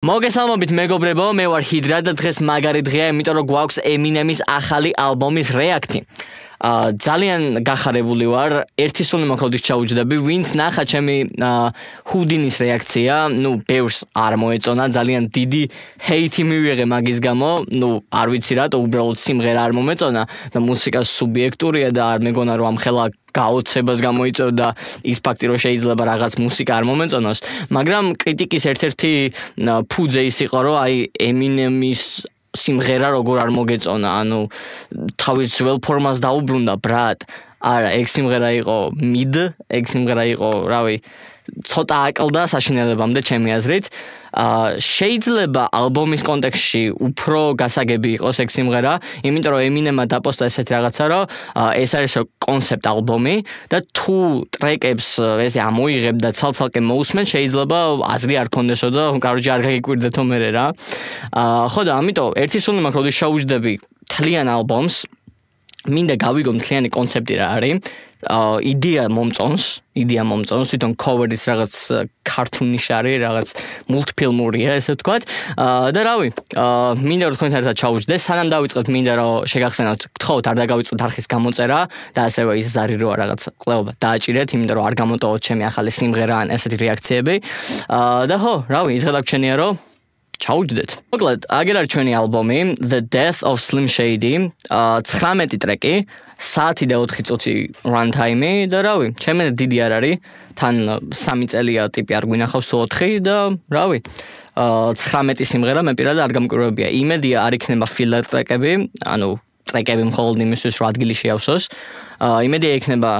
მოგესალმებით მეგობრებო, მე ვარ ჰიდრა და დღეს მაგარი დღეა, იმიტომ რომ გვაქვს ემინემის ახალი ალბომის რეაქტი. აა ძალიან გახარებული ვარ. ერთი სული მოხდით ჩაუჯდები, ვინც ნახა ჩემი ჰუდინის რეაქცია, ну, ბევრს არ მოეწონა, ძალიან დიდი ჰეითი მივიღე მაგის გამო. ну, არ ვიცი რატო, უბრალოდ სიმღერა არ მომეწონა და მუსიკა სუბიექტურია და არ მეგონა რომ ამ ხელა გაოცებას გამოიწევდა ის ფაქტი რომ შეიძლება რაღაც მუსიკა არ მომეწონოს, მაგრამ კრიტიკის ერთ-ერთი ფუძე ის იყო რომ აი ემინემის სიმღერა როგორ არ მოგეწონა, ანუ თავის ძველ ფორმას დაუბრუნდა ბრატ. არა, ეგ სიმღერა იყო mid, ეგ სიმღერა იყო, რავი, ცოტა აკლდა საშინელებამდე ჩემი აზრით. აა შეიძლება ალბომის კონტექსში უფრო გასაგები იყოს ეგ სიმღერა, იმიტომ რომ ემინემა დაპოსტა ესეთი რაღაცა, რომ ეს არის კონცეპტ ალბომი და თუ ტრეკებს ესე ამოიღებ და ცალ-ცალკე მოусმენ, შეიძლება აზრი არ კონდესო და კაროჯი არ გაგიკვირდეთო მე რა. აა ხო და ამიტომ ერთი სული მაქვს, როდის შაუჯდები თლიან ალბომს მინდა გავიგო მთლიანი კონცეფტი რა არის. აა იდეა მომწონს, იდეა მომწონს, თვითონ cover-ის რაღაც კარტუნიშარი, რაღაც მულტფილმურია, ესე ვთქვათ. აა და რავი, აა მინდა რომ თქვენ ერთად ჩაუჯდე, სანამ დავიწყოთ, მინდა რომ შეგახსენოთ, გთხოვთ არ დაგავიწყოთ არხის გამოწერა და ასევე ის ზარი როა რაღაც ყლეობა დააჭირეთ, იმიტომ რომ არ გამოტოვოთ ჩემი ახალი სიმღერა ან ესეთი რეაქციები. აა და ხო, რავი, ის გადაგჩენია რომ ჩაუჯდეთ. მოკლედ, აგერ არის ჩვენი ალბომი The Death of Slim Shady, 19 ტრეკი, საათი და 4 წუთი runtime და რავი, ჩემი დიდი არ არის, თან 3 წელია ტიპი არ გვინახავს 4 და რავი. აა 19 სიმღერა მე პირადად არ გამკვირვებია. იმედია არ იქნება filler ტრეკები, ანუ ტრეკები მხოლოდ იმისთვის რომ ადგილი შეავსოს. აა იმედი ექნება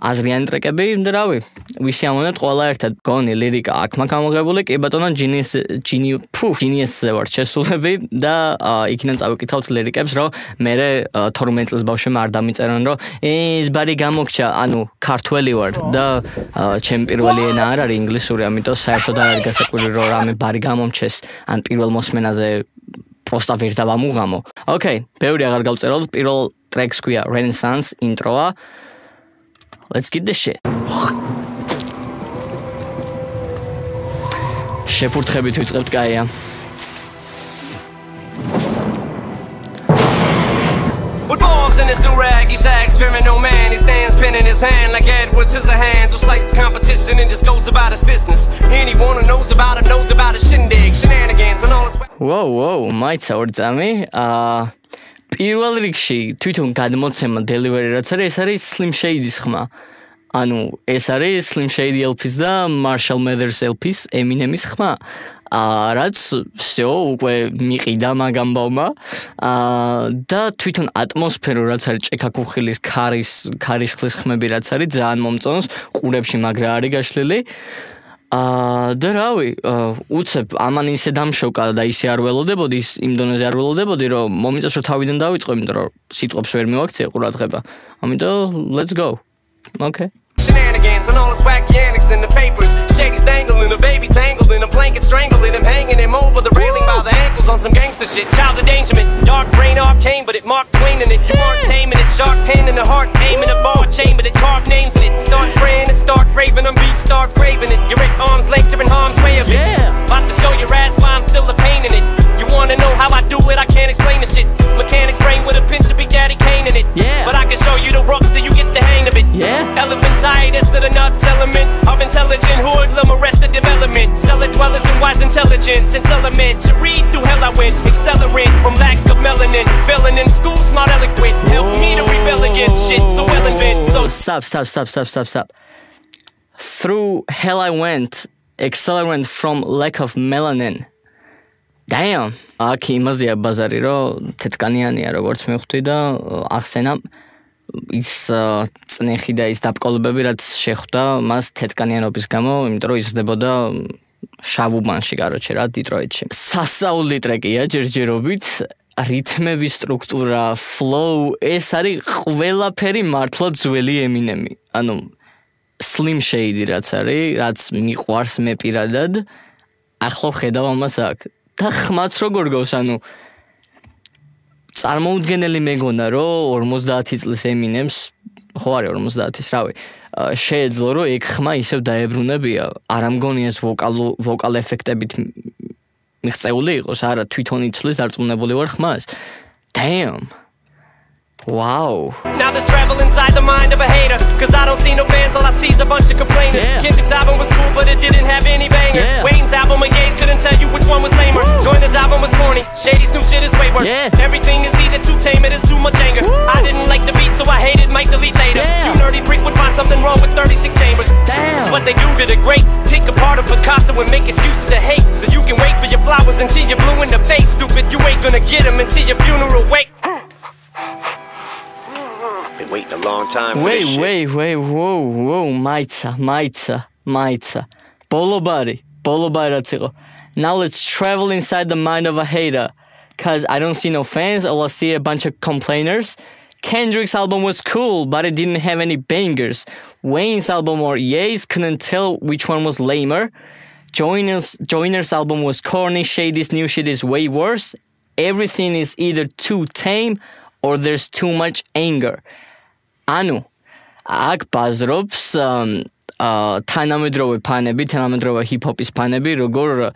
აზრიანი ტრეკები და რავი, ვისი ამონეთ ყველა ერთად გონი ლირიკა აქ მაგ ამოღებული კი ბატონო ჯინიეს ჯინი ფუ ჯინიესზე ვარ შესულები და იქიდან წავიკითხავთ ლირიკებს რომ მე 12 წელს ბავშვებმა არ დამიწერონ რომ ეს ბარი გამოგჩა ანუ ქართველი ვარ და ჩემი პირველი ენა არ არის ინგლისური ამიტომ საერთოდ არ არის გასაკვირი რომ რამე ბარი გამომჩეს ან პირველ მოსმენაზე პროსტა ვერ დავამუღამო. ოკეი, ბევრი აღარ გავწეროთ, პირველ ტრეკს ქვია Renaissance introა. Let's get this shit. შეფურთხებით ვიწყებთ კაია. With balls in his new rag, he's sags, fearing no man. He stands pinning his hand like Edward Scissorhands, who slices competition and just goes about his business. Anyone who knows about it knows about his shindig, shenanigans, and all his. Whoa, whoa, მაიცა ორწამი. აა პირველ რიგში თვითონ გადმოცემა delivery რაც არის, ეს არის Slim Shady-ის ხმა. ანუ ეს არის Slim Shady LP-ს და Marshall Mathers LP-ს Eminem-ის ხმა. აა რაც всё უკვე მიყიდა მაგამ ბავმა აა და თვითონ ატმოსფერო რაც არის ჭექაკუხილის ქარის ქარიშხლის ხმები რაც არის ძალიან მომწონს ყურებში მაგრა არის გაშლილი აა და რავი უცებ ამან ისე დამშოკა და ისე არ ველოდებოდი ის იმ დონეზე არ ველოდებოდი რომ მომიწევს რომ თავიდან დავიწყო იმიტომ რომ სიტყვებს ვერ მივაქციე ყურადღება ამიტომ let's go okay Shenanigans and all his wacky antics in the papers. Shady's dangling, a baby tangling, a blanket strangling him, hanging him over the railing by the ankles on some gangster shit. Child endangerment, dark brain arcane, but it marked Twain in it. You aren't taming it, shark pain in the heart, aiming a bar chamber that carved names in it. Start spraying it, start raving, I'm beat, start craving it. You're at arm's length, you're in harm's way of it. Yeah. About to show your ass why I'm still a pain in it. You wanna know how I do it? I can't explain the shit. Mechanics brain with a pinch of Big Daddy Kane in it. Yeah. But I can show you the ropes till you get the hang of it. Yeah. Elephantitis to the nuts element of intelligent hoodlum arrested development. Cellar dwellers and wise intelligence. It's elementary. Read through hell I went. Accelerant from lack of melanin. Failing in school, smart eloquent. Help me to rebel against shit. So well invent. So stop, stop, stop, stop, stop, stop. Through hell I went. Accelerant from lack of melanin. Damn. აქ იმაზეა ბაზარი, რომ თეთკანიანია როგორც მივხვდი და ახსენა ის წნეხი და ის დაბკოლებები რაც შეხვდა მას თეთკანიანობის გამო, იმიტომ რომ იზრდებოდა შავუბანში, კაროჩე რა, დიტროიტში. სასაული ტრეკია ჯერჯერობით, რითმების სტრუქტურა, flow, ეს არის ყველაფერი მართლა ძველი ემინემი. ანუ Slim Shady რაც არის, რაც მიყვარს მე პირადად. ახლა ხედავ ამას აქ. და ხმაც როგორ გავს, ანუ წარმოუდგენელი მეგონა რომ 50 წლის ემინემს ხო არის 50-ის რავი შეეძლო რომ ეგ ხმა ისევ დაებრუნებია არ ამგონია ეს ვოკალ ვოკალ ეფექტებით მიღწეული იყოს, არა თვითონ იცვლის დარწმუნებული ვარ ხმას. Damn. Wow. Now there's travel inside the mind of a hater. Cause I don't see no fans, all I see is a bunch of complainers. Yeah. Kendrick's album was cool, but it didn't have any bangers. Yeah. Wayne's album, a Ye's couldn't tell you which one was lamer. Joyner's album was corny. Shady's new shit is way worse. Yeah. Everything is either too tame or there's too much anger. I didn't like the beat, so I hated Might Delete later. You nerdy freaks would find something wrong with 36 chambers. Damn. It's what they do to the greats. Pick apart a Picasso and make excuses to hate. So you can wait for your flowers until you're blue in the face. Stupid, you ain't gonna get them until your funeral wake waiting a long time for wait, this. Wait, wait, whoa, whoa, maitza, maitza, maitza. body. bolobari ratsiro. Now let's travel inside the mind of a hater. Cause I don't see no fans, all I see a bunch of complainers. Kendrick's album was cool, but it didn't have any bangers. Wayne's album or Ye's couldn't tell which one was lamer. Joyner's album was corny, Shady's new shit is way worse. Everything is either too tame or there's too much anger. ანუ აქ ბაზრობს აა თანამედროვე ფანები, თანამედროვე ჰიპ-ჰოპის ფანები, როგორ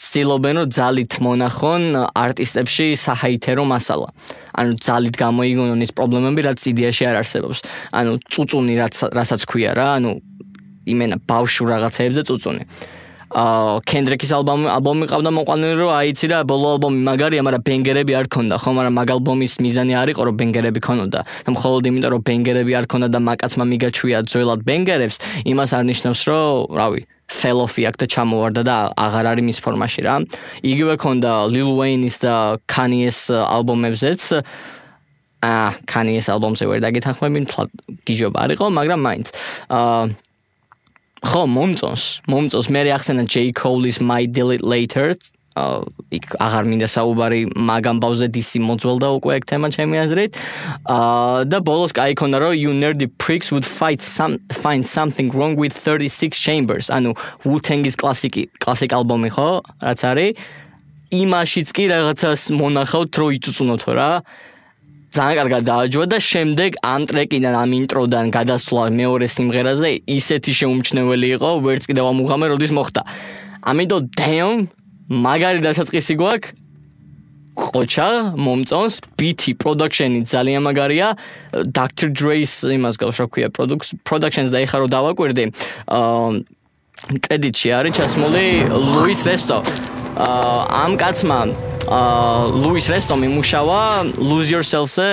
ცდილობენ რომ ძალით მონახონ არტისტებში საჰაითერო მასალა. ანუ ძალით გამოიგონონ ის პრობლემები, რაც იდეაში არ არსებობს. ანუ წუწუნი რაც რასაც ქვია რა, ანუ იმენა ბავშვ რაღაცეებზე წუწუნი. აა კენდრიკის ალბომი ალბომი ყავდა მოყვანილი რომ აიცი რა ბოლო ალბომი მაგარია, მაგრამ ბენგერები არ ქონდა, ხო, მაგრამ მაგ ალბომის მიზანი არ იყო რომ ბენგერები ქონოდა. და მხოლოდ იმიტომ რომ ბენგერები არ ქონდა და მაკაცმა მიგაჩვია ძველად ბენგერებს, იმას არ ნიშნავს რომ, რავი, fell-off-ი აქ და ჩამოვარდა და აღარ არის მის ფორმაში რა. იგივე ქონდა Lil Wayne-ის და Kanye-ს ალბომებზეც. აა Kanye-ს ალბომზე ვერ დაგეთანხმები, თლა გიჟობა არ იყო, მაგრამ მაინც. აა ხო, მომწონს, მომწონს. მე ახსენა J Cole-ის My Delete Later. აა იქ აღარ მინდა საუბარი მაგამ ბავზე DC მოძველდა უკვე ეგ თემა ჩემი აზრით. აა და ბოლოს კაი ქონდა რომ You Nerdy Pricks would fight some find something wrong with 36 Chambers. ანუ Wu-Tang-ის კლასიკი, კლასიკ ალბომი ხო? რაც არის იმაშიც კი რაღაცას მონახავთ რომ იწუწუნოთო რა. ძალიან კარგად დააჯვა და შემდეგ ამ ტრეკიდან ამ ინტროდან გადასვლა მეორე სიმღერაზე ისეთი შეუმჩნეველი იყო, ვერც კიდევ ამუღამე როდის მოხდა. ამიტომ damn მაგარი დასაწყისი გვაქვს. ყოჩა მომწონს BT production-ი ძალიან მაგარია Dr. Dre-ს იმას გავს რა ქვია productions და ეხა რო დავაკვირდი კრედიტში არის ჩასმული Louis Resto ამ კაცმა აა Louis Resto მიმუშავა Lose Yourself-ზე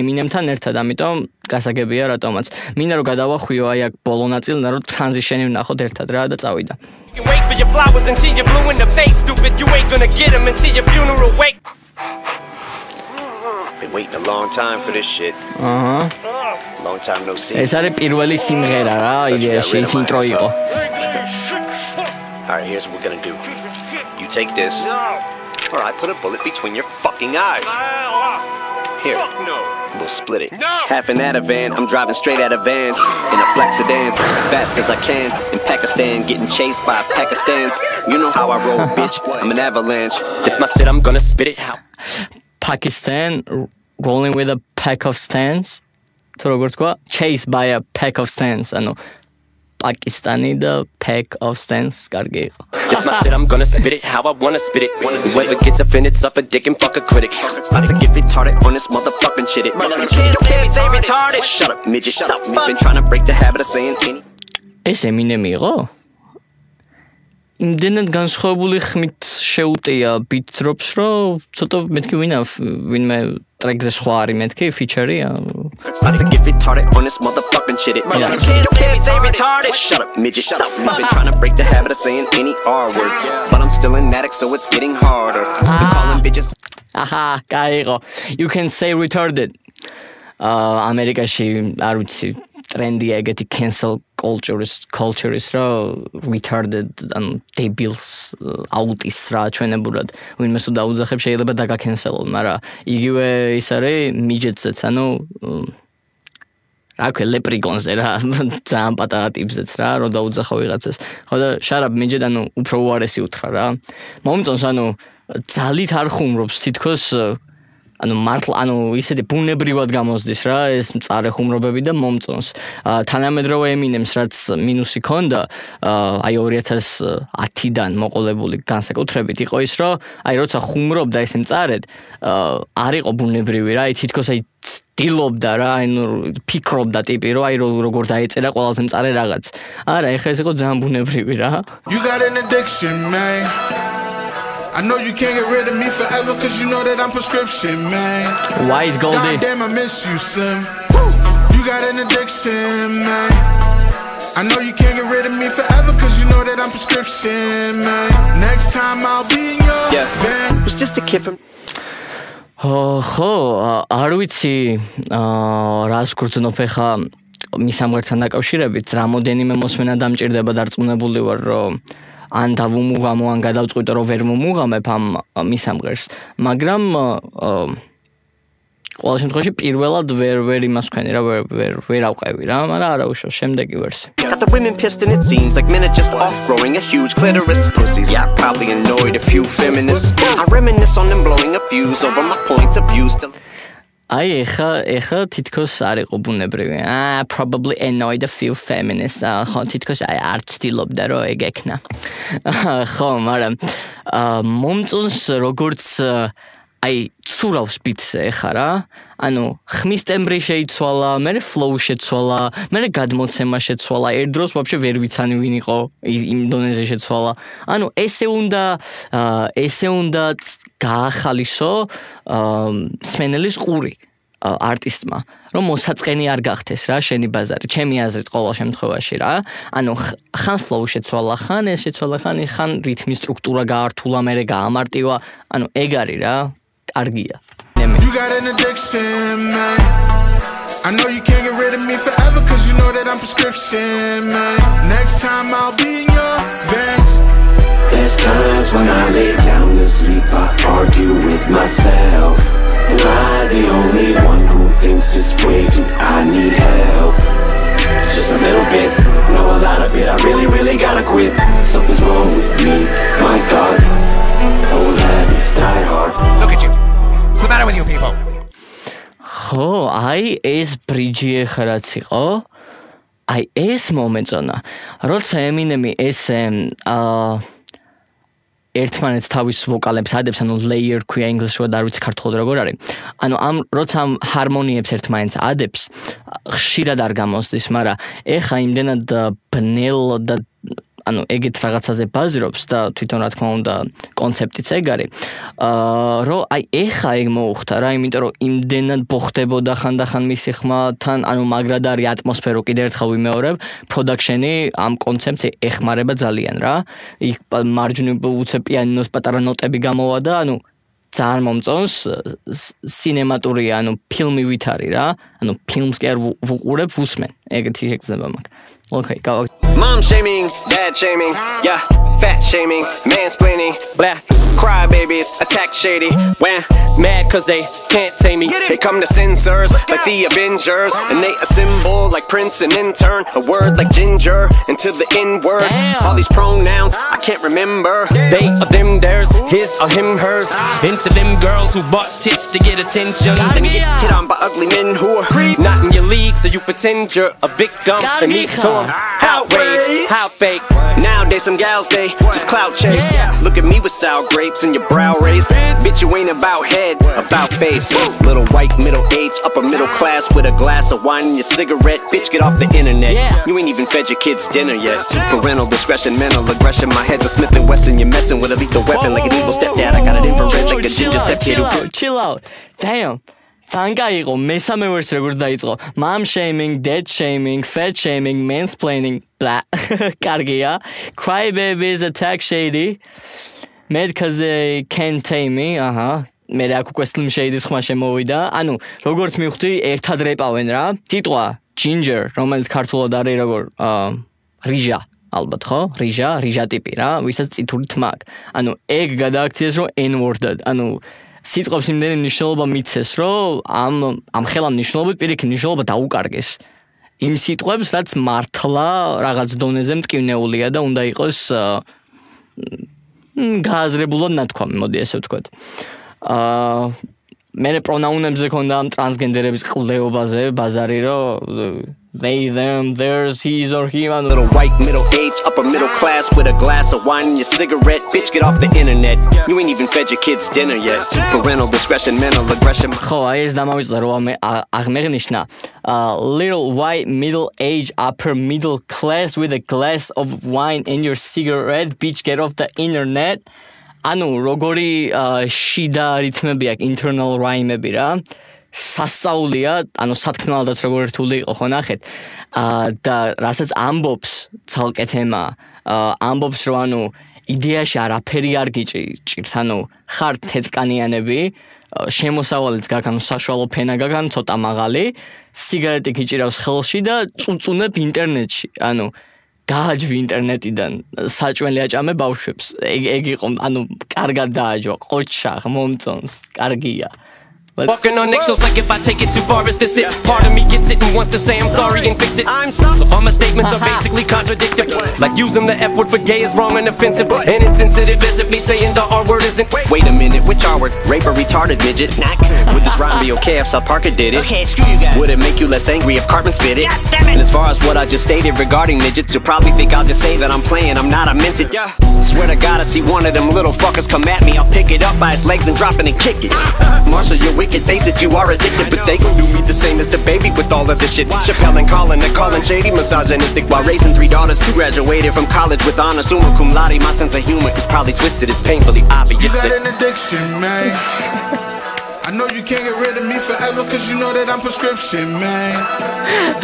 Eminem-თან ერთად ამიტომ გასაგებია რატომაც მინდა რომ გადავახვიო აი აქ ბოლო ნაწილი და რომ transition-ი ვნახოთ ერთად რა და წავიდა You wait for your flowers until you're blue in the face. Stupid, you ain't gonna get them until your funeral wake. Been waiting a long time for this shit. აჰა Long time no see. ეს არის პირველი სიმღერა რა იდეაში ის ინტრო იყო Alright, here's what we're gonna do. You take this, or I put a bullet between your fucking eyes. Here. We'll split it. No! Half an van, I'm driving straight out of van. In a black sedan, fast as I can. In Pakistan, getting chased by Pakistans. You know how I roll, bitch. I'm an avalanche. It's my shit, I'm gonna spit it out. Pakistan rolling with a pack of stands. Chased by a pack of stands. I know. პაკისტანი და pack of stands კარგი იყო It's my shit, I'm gonna spit it how I wanna spit it. Whoever gets offended, suck a dick and fuck a critic. About to get retarded on this motherfucking shit. It. You can't say retarded. Shut up, midget. Shut up. Been trying to break the habit of saying any. ეს ემინემი იყო იმდენად განსხვავებული ხმით შეუტია beat drops რომ ცოტა მეთქი ვინა ვინმე ტრეკზე სხვა არის მეთქი ფიჩერი I can get retarded on this motherfucking shit. It. Yeah. You can't, you can't say retarded. Shut up, midget. Shut up. Been trying to break the habit of saying any R words, but I'm still an addict, so it's getting harder. Been ah. calling bitches. Aha, Cairo. You can say retarded. Uh, Amerika would aruci trendy egeti cancel culture-ის culture-ის რა retarded ან debiles აუტის რა ჩვენებურად. ვინმე სულ დაუძახებ შეიძლება დაგაკენსელონ მაგრამ იგივე ის არის მიჯეტსაც ანუ რა ქვია ლეპრიგონზე რა ძალიან პატარა ტიპზეც რა რომ დაუძახო ვიღაცას. ხო და შარაბ მიჯეთ ანუ უფრო უარესი უთხრა რა. მომწონს ანუ ძალით არ ხუმრობს თითქოს ანუ მართლა ანუ ისეთი ბუნებრივად გამოსდის რა ეს მწარე ხუმრობები და მომწონს. თანამედროვე ემინემს რაც მინუსი ქონდა აი 2010-დან მოყოლებული განსაკუთრებით იყო ის რომ აი როცა ხუმრობდა ეს მწარედ არ იყო ბუნებრივი რა აი თითქოს აი ცდილობდა რა აი ნუ ფიქრობდა ტიპი რომ აი როგორ დაეწერა ყველაზე მწარე რაღაც. არა ეხლა ეს იყო ძალიან ბუნებრივი რა. You got an addiction man I know you can't get rid of me forever cause you know that I'm prescription, man. White Goldie. God damn, I miss you, Slim. You got an addiction, man. I know you can't get rid of me forever cause you know that I'm prescription, man. Next time I'll be in your yeah. band. Was just a kid from ხო, არ ვიცი, აა რას გრძნობ ხა მის ამერთან დაკავშირებით, რამოდენიმე მოსმენა დამჭირდება დარწმუნებული ვარ, რომ ან დავუმუღამო ან გადავწყვიტო რომ ვერ მომუღამებ ამ მისამღერს მაგრამ ყოველ შემთხვევაში პირველად ვერ ვერ იმას ვქენი რა ვერ ვერ ვერ ავყევი რა მაგრამ არა უშო შემდეგი ვერსი Got the women pissed and it seems like men are just off growing a huge clitoris. Pussies. Yeah probably annoyed a few feminists. I reminisce on them blowing a fuse over my points of view still აი ეხა ეხა თითქოს არ იყო ბუნებრივი. აა probably annoyed a few feminists. ხო თითქოს აი არ ცდილობდა რომ ეგ ექნა. ხო, მაგრამ აა მომწონს როგორც აი ცურავს ბიტზე ხა რა. ანუ ხმის ტემბრი შეიცვალა მე ფლოუ შეცვალა მე გადმოცემა შეცვალა. ერთ დროს ვაფშე ვერ ვიცანი ვინ იყო იმ დონეზე შეცვალა. ანუ ესე უნდა ესე უნდა გაახალისო სმენელის ყური არტისტმა რომ მოსაწყენი არ გახდეს რა შენი ბაზარი. ჩემი აზრით ყოველ შემთხვევაში რა. ანუ ხან ფლოუ შეცვალა ხან ეს შეცვალა ხან ხან რითმის სტრუქტურა გაართულა მე გაამარტივა. ანუ ეგ არის რა अड़ गया You got an addiction, man. I know you can't get rid of me forever, cause you know that I'm prescription, man. Next time I'll be in your bed. There's times when I lay down to sleep, I argue with myself. Am I the only one who thinks this way? too? I need help? Just a little bit, know a lot of it. I really, really gotta quit. Something's wrong with me, my God. Old habits die hard. Matter with you people? ხო, აი ეს ბრიჯი ეხარაც იყო. აი ეს მომეწონა. როცა ემინემი ესე აა ერთმანეთს თავის ვოკალებს ადებს, ანუ layer ქვია ინგლისურად არ ვიცი ქართულად როგორ არის. ანუ ამ როცა ამ ჰარმონიებს ერთმანეთს ადებს, ხშირად არ გამოსდის, მაგრამ ეხა იმდენად ბნელ და ანუ ეგეთ რაღაცაზე ბაზრობს და თვითონ რა თქმა უნდა კონცეფტიც ეგ არის. აა რომ აი ეხა ეგ მოუხდა რა, იმიტომ რომ იმდენად ბოხდებოდა ხანდახან მისი ხმა თან, ანუ მაგრად არის ატმოსფერო კიდე ერთხელ ვიმეორებ, პროდაქშენი ამ კონცეფცი ეხმარება ძალიან რა. იქ მარჯვნივ უცე პიანინოს პატარა ნოტები გამოვა და ანუ ძალიან მომწონს სინემატურია, ანუ ფილმი ვით არის რა. ანუ ფილმს კი არ ვუყურებ, ვუსმენ. ეგეთი შეგრძნება მაქვს. Okay, go. Mom shaming, dad shaming, yeah, fat shaming, mansplaining, blah, cry babies, attack shady, when mad cause they can't tame me. They come to censors like the Avengers, and they assemble like Prince and intern, a word like ginger into the N word. All these pronouns I can't remember. They of them, theirs, his or him, hers. Into them girls who bought tits to get attention. Then get hit on by ugly men who are not in your league, so you pretend you're a victim. And need to Outrage, how fake. Nowadays, some gals, they just clout chase. Look at me with sour grapes and your brow raised. Bitch, you ain't about head, about face. Little white, middle age, upper middle class with a glass of wine and your cigarette. Bitch, get off the internet. You ain't even fed your kids dinner yet. Parental discretion, mental aggression. My head's a Smith and Wesson. You're messing with a lethal weapon like an evil stepdad. I got it infrared like a ginger step kid. Chill out, chill out. Damn. ძალიან კაი იყო, მესამე ვერსი როგორც დაიწყო. Mom shaming, dad shaming, fat shaming, mansplaining. ბლა. კარგია. Cry babies attack shady. Mad cuz they can't tame me. აჰა. მე რა უკვე slim shady-ს ხმა შემოვიდა. ანუ როგორც მივხვდი, ერთად რეპავენ რა. სიტყვა ginger, რომელიც ქართულად არის როგორ აა რიჟა. ალბათ ხო? რიჟა, რიჟა ტიპი რა, ვისაც წითური თმა აქვს. ანუ ეგ გადააქციეს რომ n-word-ად. ანუ სიტყვებს იმდენი მნიშვნელობა მიცეს, რომ ამ ამ ხელამ მნიშვნელობით პირიქით მნიშვნელობა დაუკარგეს. იმ სიტყვებს, რაც მართლა რაღაც დონეზე მტკივნეულია და უნდა იყოს გააზრებულად ნათქვამი, მოდი ესე ვთქვათ. აა მე პრონაუნებზე ქონდა ამ ტრანსგენდერების ყლეობაზე ბაზარი რომ they them theirs his or him and Little white middle age, upper middle class with a glass of wine and your cigarette. Bitch, get off the internet. You ain't even fed your kids dinner yet. Parental discretion, mental aggression. ხო, აი ეს დამავიწყდა რომ მე აღმეღნიშნა a little white middle age upper middle class with a glass of wine and your cigarette bitch get off the internet ანუ როგორი შიდა რითმები აქვს internal rhyme-ები რა სასაულია, ანუ სათქმელადაც როგორ რთული იყო ხო ნახეთ. აა და რასაც ამბობს ცალკე თემა, აა ამბობს რომ ანუ იდეაში არაფერი არ გიჭი, ჭირს ანუ ხარ თეთრკანიანები, შემოსავალიც გაქვს, ანუ საშუალო ფენა გაქვს, ანუ ცოტა მაღალი, სიგარეტი გიჭირავს ხელში და წუწუნებ ინტერნეტში. ანუ გააჯვი ინტერნეტიდან საჭველი აჭამე ბავშვებს. ეგ ეგ იყო, ანუ კარგად დააჯვა, ყოჩა, მომწონს, კარგია. Walking on eggshells like if I take it too far, is this it? Part of me gets it and wants to say I'm sorry and fix it. I'm sorry. So all my statements are uh-huh. basically contradictory. Like using the F word for gay is wrong and offensive. And insensitive as if me saying the R word isn't. Wait a minute, which R word? Rape or retarded midget? Not. Would this rhyme be okay if South Parker did it? Okay, screw you guys. Would it make you less angry if Cartman spit it? God damn it. And as far as what I just stated regarding midgets, you'll probably think I'll just say that I'm playing. I'm not, I meant it. Yeah. Swear to God, I see one of them little fuckers come at me. I'll pick it up by its legs and drop it and kick it. Marshall, your wicked face it, you are addicted But they gon' do me the same as the baby with all of this shit. Chappelle and Colin, they're calling shady misogynistic While raising three daughters, two graduated from college with honor Summa cum laude, my sense of humor is probably twisted. It's painfully obvious You got an addiction, man. I know you can't get rid of me forever Cause you know that I'm prescription, man.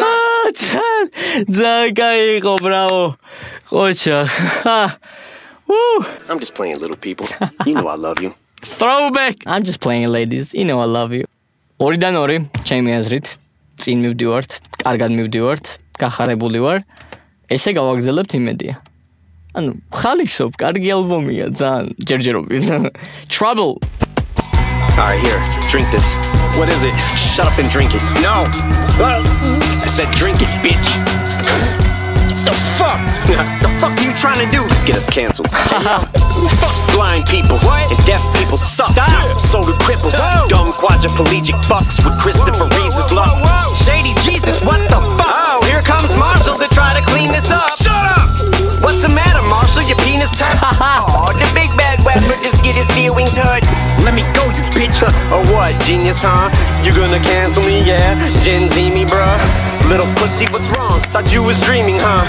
Ah, 참, 잘 가이고 I'm just playing little people. You know I love you. Throwback. I'm just playing ladies. You know I love you. ორიდან ორი, ჩემი აზრით, წინ მივდივართ, კარგად მივდივართ, გახარებული ვარ. ესე გავაგზავნებთ იმედია. ანუ ხალისობ, კარგი ალბომია, ძალიან ჯერჯერობით. Trouble. Alright, here, drink this. What is it? Shut up and drink it. No! I said drink it, bitch! The fuck? the fuck are you trying to do? Get us canceled. fuck blind people and deaf people suck. Stop! So do cripples. Dumb quadriplegic fucks with Christopher Reeves' luck. Shady Jesus, what the fuck? Oh, here comes Marshall to try to clean this up. Shut up! What's the matter, Marshall? Your penis touched? oh, the big bad rapper just get his feelings hurt. Let me go, you bitch. or what, genius, huh? You gonna cancel me, yeah? Gen Z me, bruh. Little pussy, what's wrong? Thought you was dreaming, huh?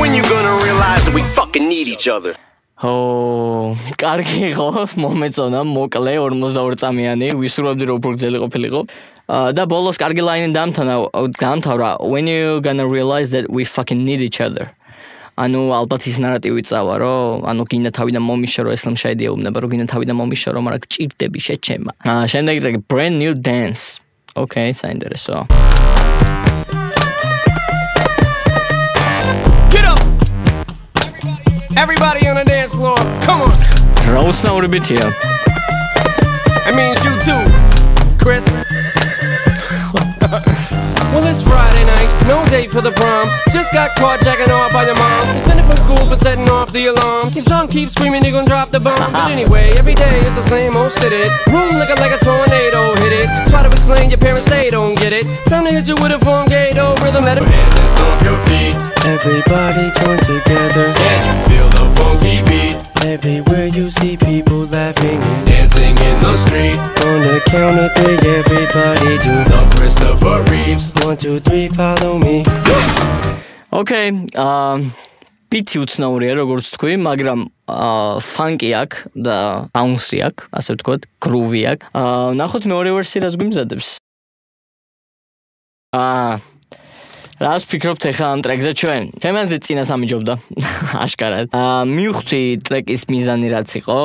When you gonna realize we fucking need each other? ო, კარგი იყო, მომეწონა, მოკლე 42 წამიანი, ვისურვებდი რომ უფრო გძელი ყოფილიყო. აა და ბოლოს კარგი ლაინი დამთავრა, დამთავრა. When you gonna realize that we fucking need each other. ანუ ალბათ ის ნარატივი წავა, რომ ანუ გინდა თავიდან მომიშო, რომ ესლამ შეიდია უმნება, რომ გინდა თავიდან მომიშო, რომ არა გჭირდები შეჩემა. აა შემდეგი ტრეკი Brand New Dance. Okay, საინტერესო. Everybody on the dance floor, come on. Roll snow to na orbitě. That means you too, Chris. well, it's Friday night, no date for the prom. Just got caught jacking off by your mom. Suspended from school for setting off the alarm. Keeps on, keep screaming, you're gonna drop the bomb. but anyway, every day is the same old shit. It room looking like a tornado hit it. Try to explain your parents, they don't get it. Time to hit you with a phone gato rhythm. Let it hands and stomp your feet. Everybody join together. Can you feel the funky beat? Everywhere you see people laughing and Dancing in the street. on the count of three, everybody do. The Christopher Reeves. One, two, three, follow me. Okay, აა ბიტი უცნაურია როგორც თქვი, მაგრამ აა ფანკი აქვს და ბაუნსი აქვს, ასე ვთქვათ, გრუვი აქვს. აა ნახოთ მეორე ვერსია რაც გვიმზადებს. აა რას ფიქრობთ ახლა ამ ტრეკზე ჩვენ? ჩემანზე წინა სამიჯობდა აშკარად. აა მივხვდი ტრეკის მიზანი რაც იყო,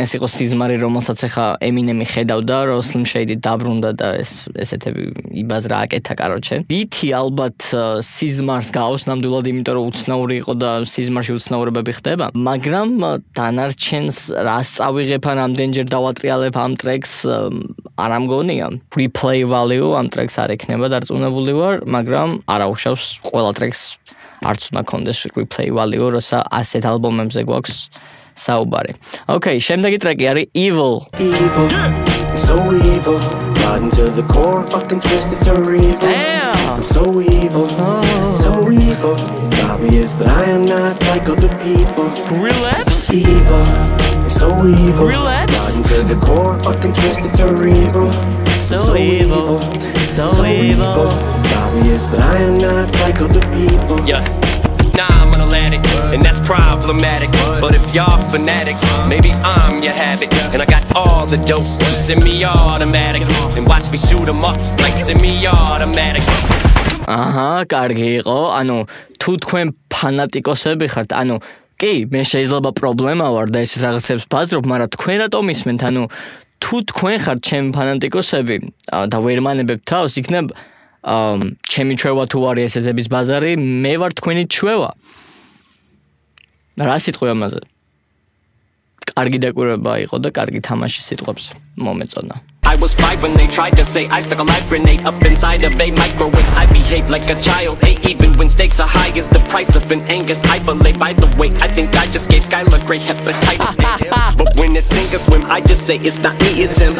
ეს იყო სიზმარი, რომელსაც ახლა ემინემი ხედავდა, რომ Slim Shady დაბრუნდა და ეს ესეთები იბაზრა აკეთა, კაროჩე. ბიტი ალბათ სიზმარს გავს ნამდვილად, იმიტომ რომ უცნაური იყო და სიზმარში უცნაურებები ხდება, მაგრამ დანარჩენს რას წავიღებ ან ამდენჯერ დავატრიალებ ამ ტრეკს არ ამგონია. Replay value ამ ტრეკს არ ექნება დარწმუნებული ვარ, მაგრამ არაუშავს ყველა ტრეკს არც უნდა კონდეს replay value, როცა ასეთ ალბომებზე გვაქვს საუბარი. Okay, შემდეგი ტრეკი არის Evil. Evil, so evil, rotten to the core, fucking twisted cerebral. Damn. I'm so evil, so evil. It's obvious that I am not like other people. Relapse? Evil, I'm so evil. Relapse? Rotten to the core, fucking twisted cerebral. So evil. So evil. It's obvious that I am not like other people. Yeah. Nah, I'm an Atlantic, and that's problematic. But if y'all fanatics, maybe I'm your habit. And I got all the dope, so send me automatics. And watch me shoot 'em up like semi automatics. აჰა, კარგი იყო. ანუ თუ თქვენ ფანატიკოსები ხართ, ანუ კი, მე შეიძლება პრობლემა ვარ და ეს რაღაცებს ბაზრობ, მაგრამ თქვენ რატომ ისმენთ? ანუ თუ თქვენ ხართ ჩემი ფანატიკოსები და ვერ მანებებ თავს, იქნებ აა ჩემი ჩვევა თუ არის ესეების ბაზარი, მე ვარ თქვენი ჩვევა. რა სიტყვი ამაზე? კარგი დაკვირვება იყო და კარგი თამაში სიტყვებს მომეწონა. I was five when they tried to say I stuck a live grenade up inside of a microwave. I behaved like a child, hey, even when stakes are high as the price of an Angus I fillet. By the way, I think I just gave Skylar Grey hepatitis but when it's sink or swim, I just say it's not me, it's him.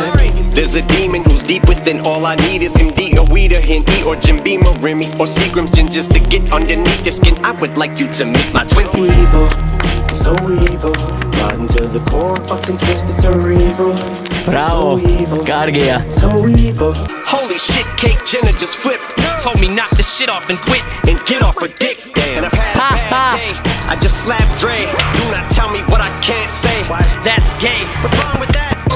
There's a demon who's deep within. All I need is MD or weed or Henny or Jim Beam or Remy or Seagram's gin just to get underneath your skin. I would like you to meet my twin. evil, so evil. got into the core fucking twisted cerebral. Bravo, so evil. So evil. Holy shit, cake Jenner just flipped. Told me knock the shit off and quit and get off a dick. Damn. And I've had a bad day. I just slapped Dre. Do not tell me what I can't say. That's gay. But wrong with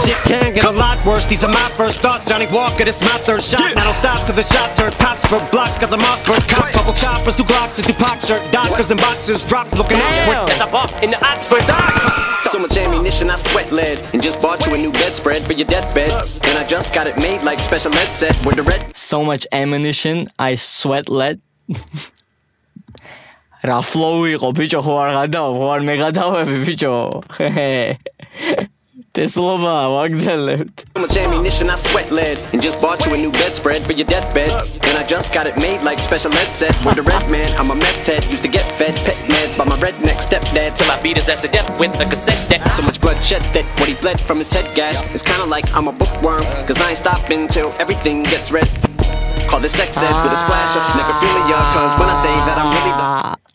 shit can get a lot worse. These are my first thoughts. Johnnie Walker, this my third shot. Now I don't stop till the shot turn pops for blocks. Got the moss bird cop. Couple choppers, two Glocks, and Tupac shirt. Doctors and boxers dropped looking outward as I bump in the Oxford. Stop. So much ammunition, I sweat lead. And just bought you a new bedspread for your deathbed. And I just got it made like special ed set with the red. So much ammunition, I sweat lead. რა ფლოუ იყო ბიჭო ხო არ გადავა ხო არ მეღადავები ბიჭო this Lamar ah, walked that left. How much ammunition I sweat lead and just bought you a new bedspread for your deathbed. And I just got it made like special ed set. With the red man, I'm a meth head. Used to get fed pet meds by my redneck stepdad till I beat his ass to death with a cassette deck. So much bloodshed that what he bled from his head gash. It's kinda like I'm a bookworm, cause I ain't stopping till everything gets red. Call this sex ed with a splash of necrophilia, cause when I say that I'm really the. Ah.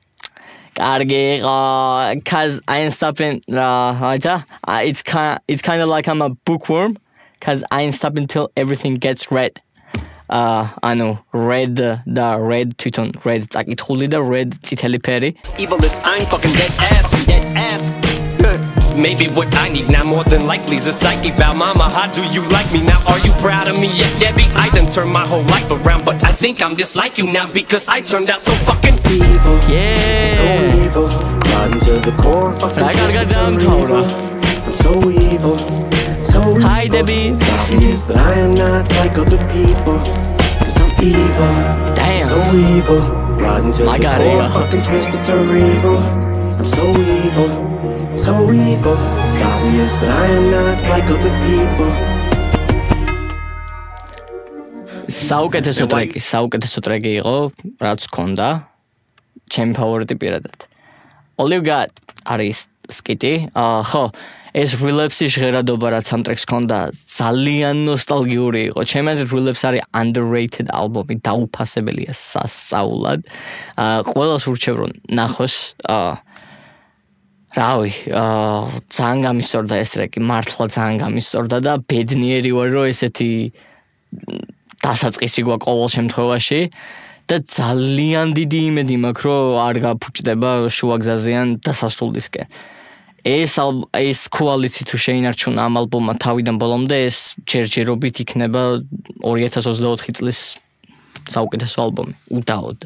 Argue, cause I ain't stopping. Uh, uh it's kind, it's kind of like I'm a bookworm, cause I ain't stopping till everything gets red. Uh, I know red, the red Teuton, red. It's like it's holy the red. It's Evil is I'm fucking dead ass, dead ass. Maybe what I need now more than likely is a psyche val. Mama, how do you like me now? Are you proud of me yet, Debbie? I done turned my whole life around, but I think I'm just like you now because I turned out so fucking. evil, Yeah, so evil, rotten to the core, fucking I gotta get down, cerebral. I'm so evil, so evil. Hi, Debbie. Obvious that I am not like other people. Cause I'm evil, Damn. so evil, rotten to I the got it, core, yeah. fucking twisted cerebral. I'm so evil, so evil. It's obvious that I am not like other people. საუკეთესო ტრეკი, საუკეთესო ტრეკი იყო, რაც გქონდა. ჩემი ფავორიტი პირადად. All you got არის skiti. აა ხო, ეს relapse-ი ჟღერადობა რაც ამ ტრეკს გქონდა, ძალიან ნოსტალგიური იყო. ჩემი აზრით relapse არის underrated ალბომი, დაუფასებელია სასწაულად. აა ყველას ურჩევ რომ ნახოს. აა რავი, ძალიან გამისწორდა ეს ტრეკი, მართლა ძალიან გამისწორდა და ბედნიერი ვარ რომ ესეთი დასაწყისი გვაქვს ყოველ შემთხვევაში და ძალიან დიდი იმედი მაქვს რომ არ გაფუჭდება შუაგზაზიან დასასრულისკენ. ეს ეს quality თუ შეინარჩუნა ამ ალბომმა თავიდან ბოლომდე ეს ჯერჯერობით იქნება 2024 წლის საუკეთესო ალბომი. უდაოდ.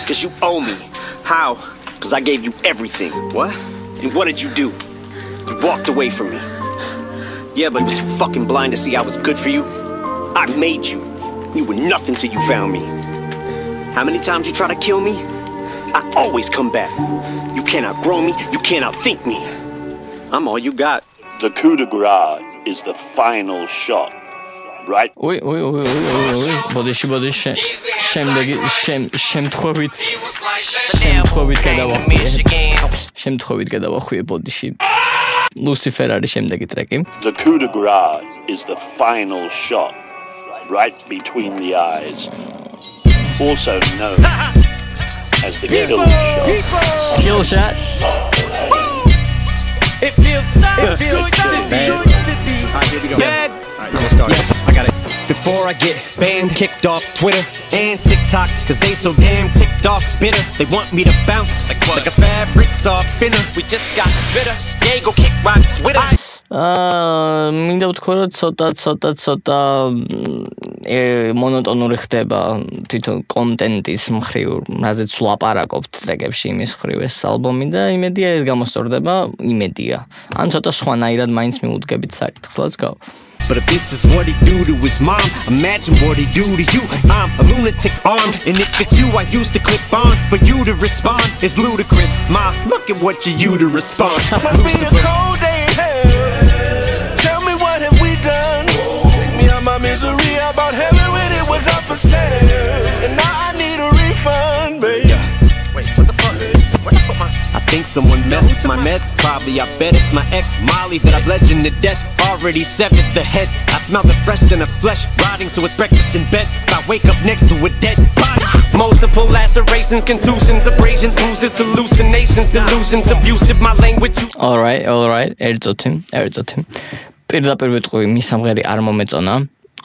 because you owe me. How? Because I gave you everything. What? And what did you do? You walked away from me. Yeah, but you're too fucking blind to see I was good for you. I made you. You were nothing till you found me. How many times you try to kill me? I always come back. You cannot grow me. You cannot think me. I'm all you got. The coup de grace is the final shot, right? Oui, oui, oui, oui, oui, oui. Bodyshi, bodyshi. Shemdagi, shem, shem 3-8. Shem 3-8 გადავა ხუე. Shem 3-8 გადავა ხუე ბოდიში. Lucifer არის შემდეგი. The coup de grace is the final shot right between the eyes. Also known as the kill shot. Kill shot. It feels so good to be. All right, here we go. Bad. All right, start. Yeah. Before I get banned, kicked off Twitter and TikTok, cause they so damn ticked off bitter. They want me to bounce like, like a fabric soft spinner. We just got bitter. Yeah, go kick rocks with us. აა მინდა ვთქვა რომ ცოტა ცოტა ცოტა მონოტონური ხდება თვითონ კონტენტის მხრივ, რაზეც ლაპარაკობთ ტრეკებში იმის მხრივ ეს ალბომი და იმედია ეს გამოსწორდება, იმედია. ან ცოტა სხვანაირად მაინც მიუდგებით საკითხს. Let's go. But if this is what he do to his mom, imagine what he do to you. I'm a lunatic armed, and if it's you I used to clip on, for you to respond is ludicrous. Ma, look at what you you to respond. Must be a cold day in hell. Tell me what have we done? Take me out my misery. How about heaven when it was up for sale? And now I need a refund, baby. Wait, I put my? I think someone messed with my meds. Probably, I bet it's my ex Molly that I bludgeoned to death. Already severed the head. I smell the fresh in the flesh, rotting, so it's breakfast in bed. If I wake up next to a dead body. Multiple lacerations, contusions, abrasions, bruises, hallucinations, delusions, abusive. My language. You All right, all right. ერთწოთი, ერთწოთი. პირდაპირ ვიტყვი, მის სამღერი არ მომეწონა.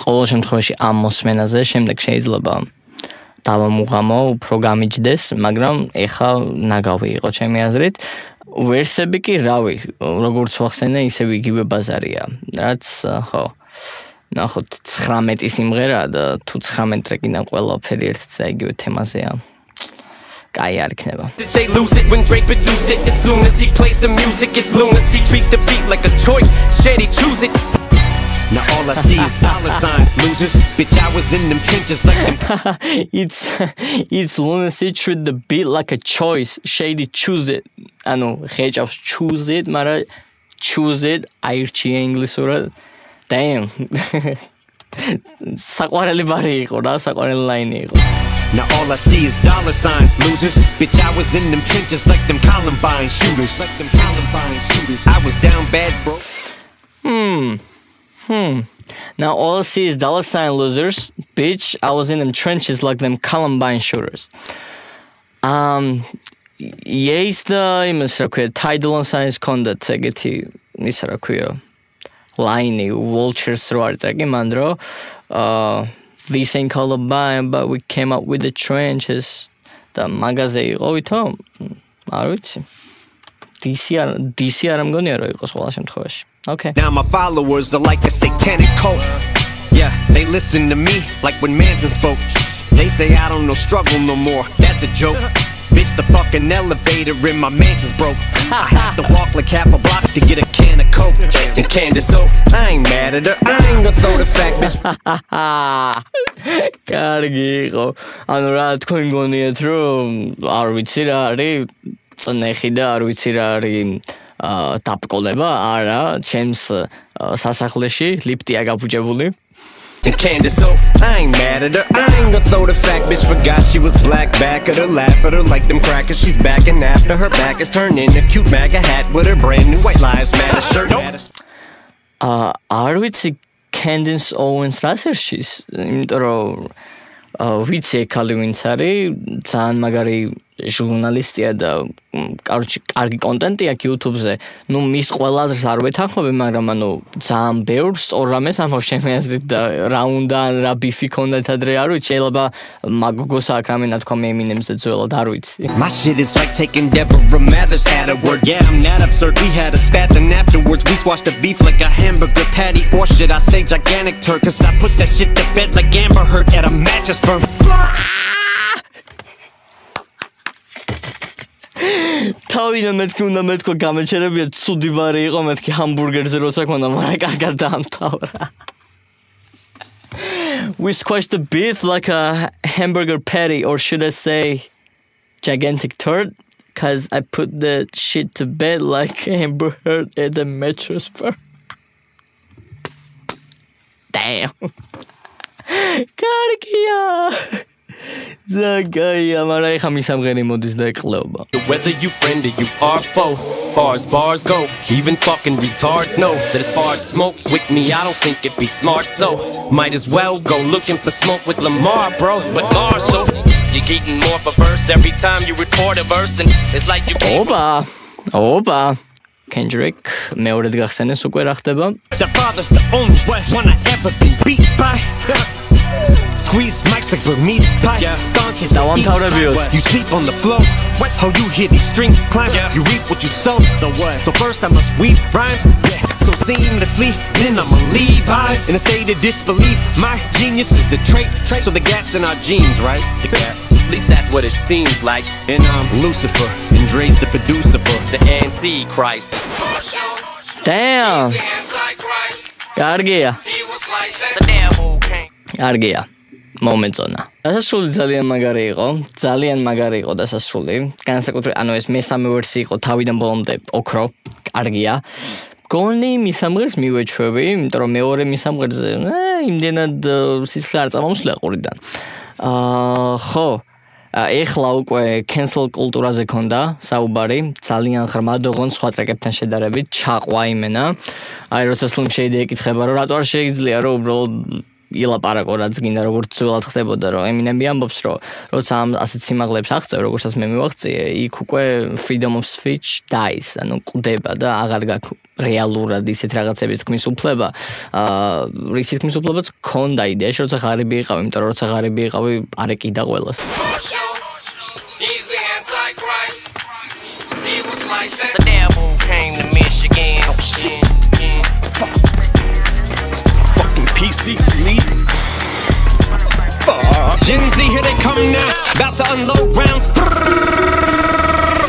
ყოველ შემთხვევაში ამ მოსმენაზე შემდეგ შეიძლება დავამუღამო, უფრო გამიჯდეს, მაგრამ ეხა ნაგავი იყო ჩემი აზრით. ვერსები კი, რავი, როგორც ვახსენე, ისევ იგივე ბაზარია. რაც ხო ნახოთ 19 სიმღერა და თუ 19 ტრეკიდან ყველაფერი ერთ და იგივე თემაზეა. კაი არ იქნება. They lose it when Drake produced it? As soon as he plays the music, it's lunacy. Treat the beat like a choice. Shady, choose it. Now all I see is dollar signs, losers. Bitch, I was in them trenches like them. it's it's lunacy treat the beat like a choice shady choose it ანუ ხეჭავს choose it მაგრამ choose it აირჩია ინგლისურად damn საყვარელი ბარი იყო რა საყვარელი ლაინი იყო Now all I see is dollar signs, losers. Bitch, I was in them trenches like them Columbine shooters. Like them Columbine shooters. I was down bad, bro. Now all I see is dollar sign losers. Bitch I was in them trenches like them Columbine shooters. Um yes და იმას რა ქვია tidal on science conduct ეგეთი ისა რა ქვია ლაინი vultures რო არის ეგ მან რო uh this ain't Columbine but we came up with the trenches. და მაგაზე იყო ვითო არ ვიცი DC არ DC არ მგონია რომ იყოს ყველა შემთხვევაში okay Now my followers are like a satanic cult. Yeah, they listen to me like when Manson spoke. They say I don't know struggle no more. That's a joke. Bitch, the fucking elevator in my mansion's broke. I have to walk like half a block to get a can of coke. And Candace, so I ain't mad at her. I ain't gonna throw the fact, bitch. კარგი იყო. ანუ რა თქვენ გონიათ რომ არ ვიცი რა არის წნეხი და არ ვიცი რა არის აა დაპკოლება? არა, ჩემს სასახლეში ლიფტია გაფუჭებული. And Candace, so I ain't mad at her. I ain't gonna throw the fact, bitch. Forgot she was black. Back at her, laugh at her like them crackers. She's backing after her back is turned in a cute MAGA hat with her brand new white lives matter shirt. აა არ ვიცი Candace Owens რას ერშის, იმიტომ რომ აა ვიცი ეკალი ვინც არის, ძალიან მაგარი ჟურნალისტია და კარჩი კარგი კონტენტი აქვს YouTube-ზე. ნუ მის ყველაზე არ ვეთანხმები, მაგრამ ანუ ძალიან ბევრ სწორ რამეს ამბობს ჩემი აზრით და რა უნდა ან რა ბიფი კონდეთ ადრე არ ვიცი, შეიძლება მაგოგოს აქ რამე ნათქვა მე Eminem-ზე ძველად არ ვიცი. My shit is like taking Deborah Mathers at her word. Yeah, I'm not absurd. We had a spat, then afterwards we squashed the beef like a hamburger patty. Or should I say gigantic turd? Cause I put that shit to bed like Amber Heard at a mattress firm. თავიდან მეთქი უნდა მეთქვა გამეჩერებია ცუდი ბარი იყო მეთქი ჰამბურგერზე როცა ქონდა მაგრამ კარგად დაამთავრა We squashed the beef like a hamburger patty or should I say gigantic turd cuz I put the shit to bed like Amber Heard at the mattress firm Damn. კარგია. ზაგაია, მაგრამ ეხა მისამღერი მოდის და ეკლეობა. Whether you friend or you are foe, far as bars go, even fucking retards know that as far as smoke with me, I don't think it'd be smart. So might as well go looking for smoke with Lamar, bro. But Marshall, you're getting more of a verse every time you record a verse, and it's like you can't. ოპა. ოპა. Kendrick მეორედ გახსენეს უკვე რა ხდება? The father's the only one, one I ever been beat by. Squeeze mics like Burmese pipe. Yeah. Conscious now I'm tired of you. You sleep on the floor. What? How you hear these strings climb? Yeah. You reap what you sow. So what? So first I must weave rhymes. Yeah. So seamlessly, then I'ma leave eyes in a state of disbelief. My genius is a trait. trait. So the gaps in our genes, right? The gap. At least that's what it seems like. And I'm Lucifer, and Dre's the producer for the Antichrist. Damn. gotta get ya. მომეწონა. დასასრული ძალიან მაგარი იყო, ძალიან მაგარი იყო დასასრული. განსაკუთრებით, ანუ ეს მესამე ვერსია იყო თავიდან ბოლომდე ოქრო. კარგია. გონი მისამღერს მივეჩვევი, იმიტომ რომ მეორე მისამღერზე, იმდენად სიცხე არ წამომსვლა ყურიდან. აა, ხო. ეხლა უკვე cancel კულტურაზე ქონდა საუბარი, ძალიან ღრმად ოღონ სხვა ტრეკებთან შედარებით, ჩაყვა იმენა. აი, როცა Slim Shady ეკითხება, რომ რატო არ შეიძლება რომ უბრალოდ ილაპარაკო რაც გინდა როგორც ძველად ხდებოდა რომ Eminem-ი ამბობს რომ როცა ამ ასეთ სიმაღლებს აღწევ როგორცაც მე მივაღწიე იქ უკვე freedom of speech dies ანუ ყდება და აღარ გაქვს რეალურად ისეთ რაღაცების თქმის უფლება. აა რისი თქმის უფლებაც ქონდა იდეაში როცა ღარიბი იყავი იმიტომ რომ როცა ღარიბი იყავი არ ეკიდა ყველას Gen Z, here they come now. About to unload rounds.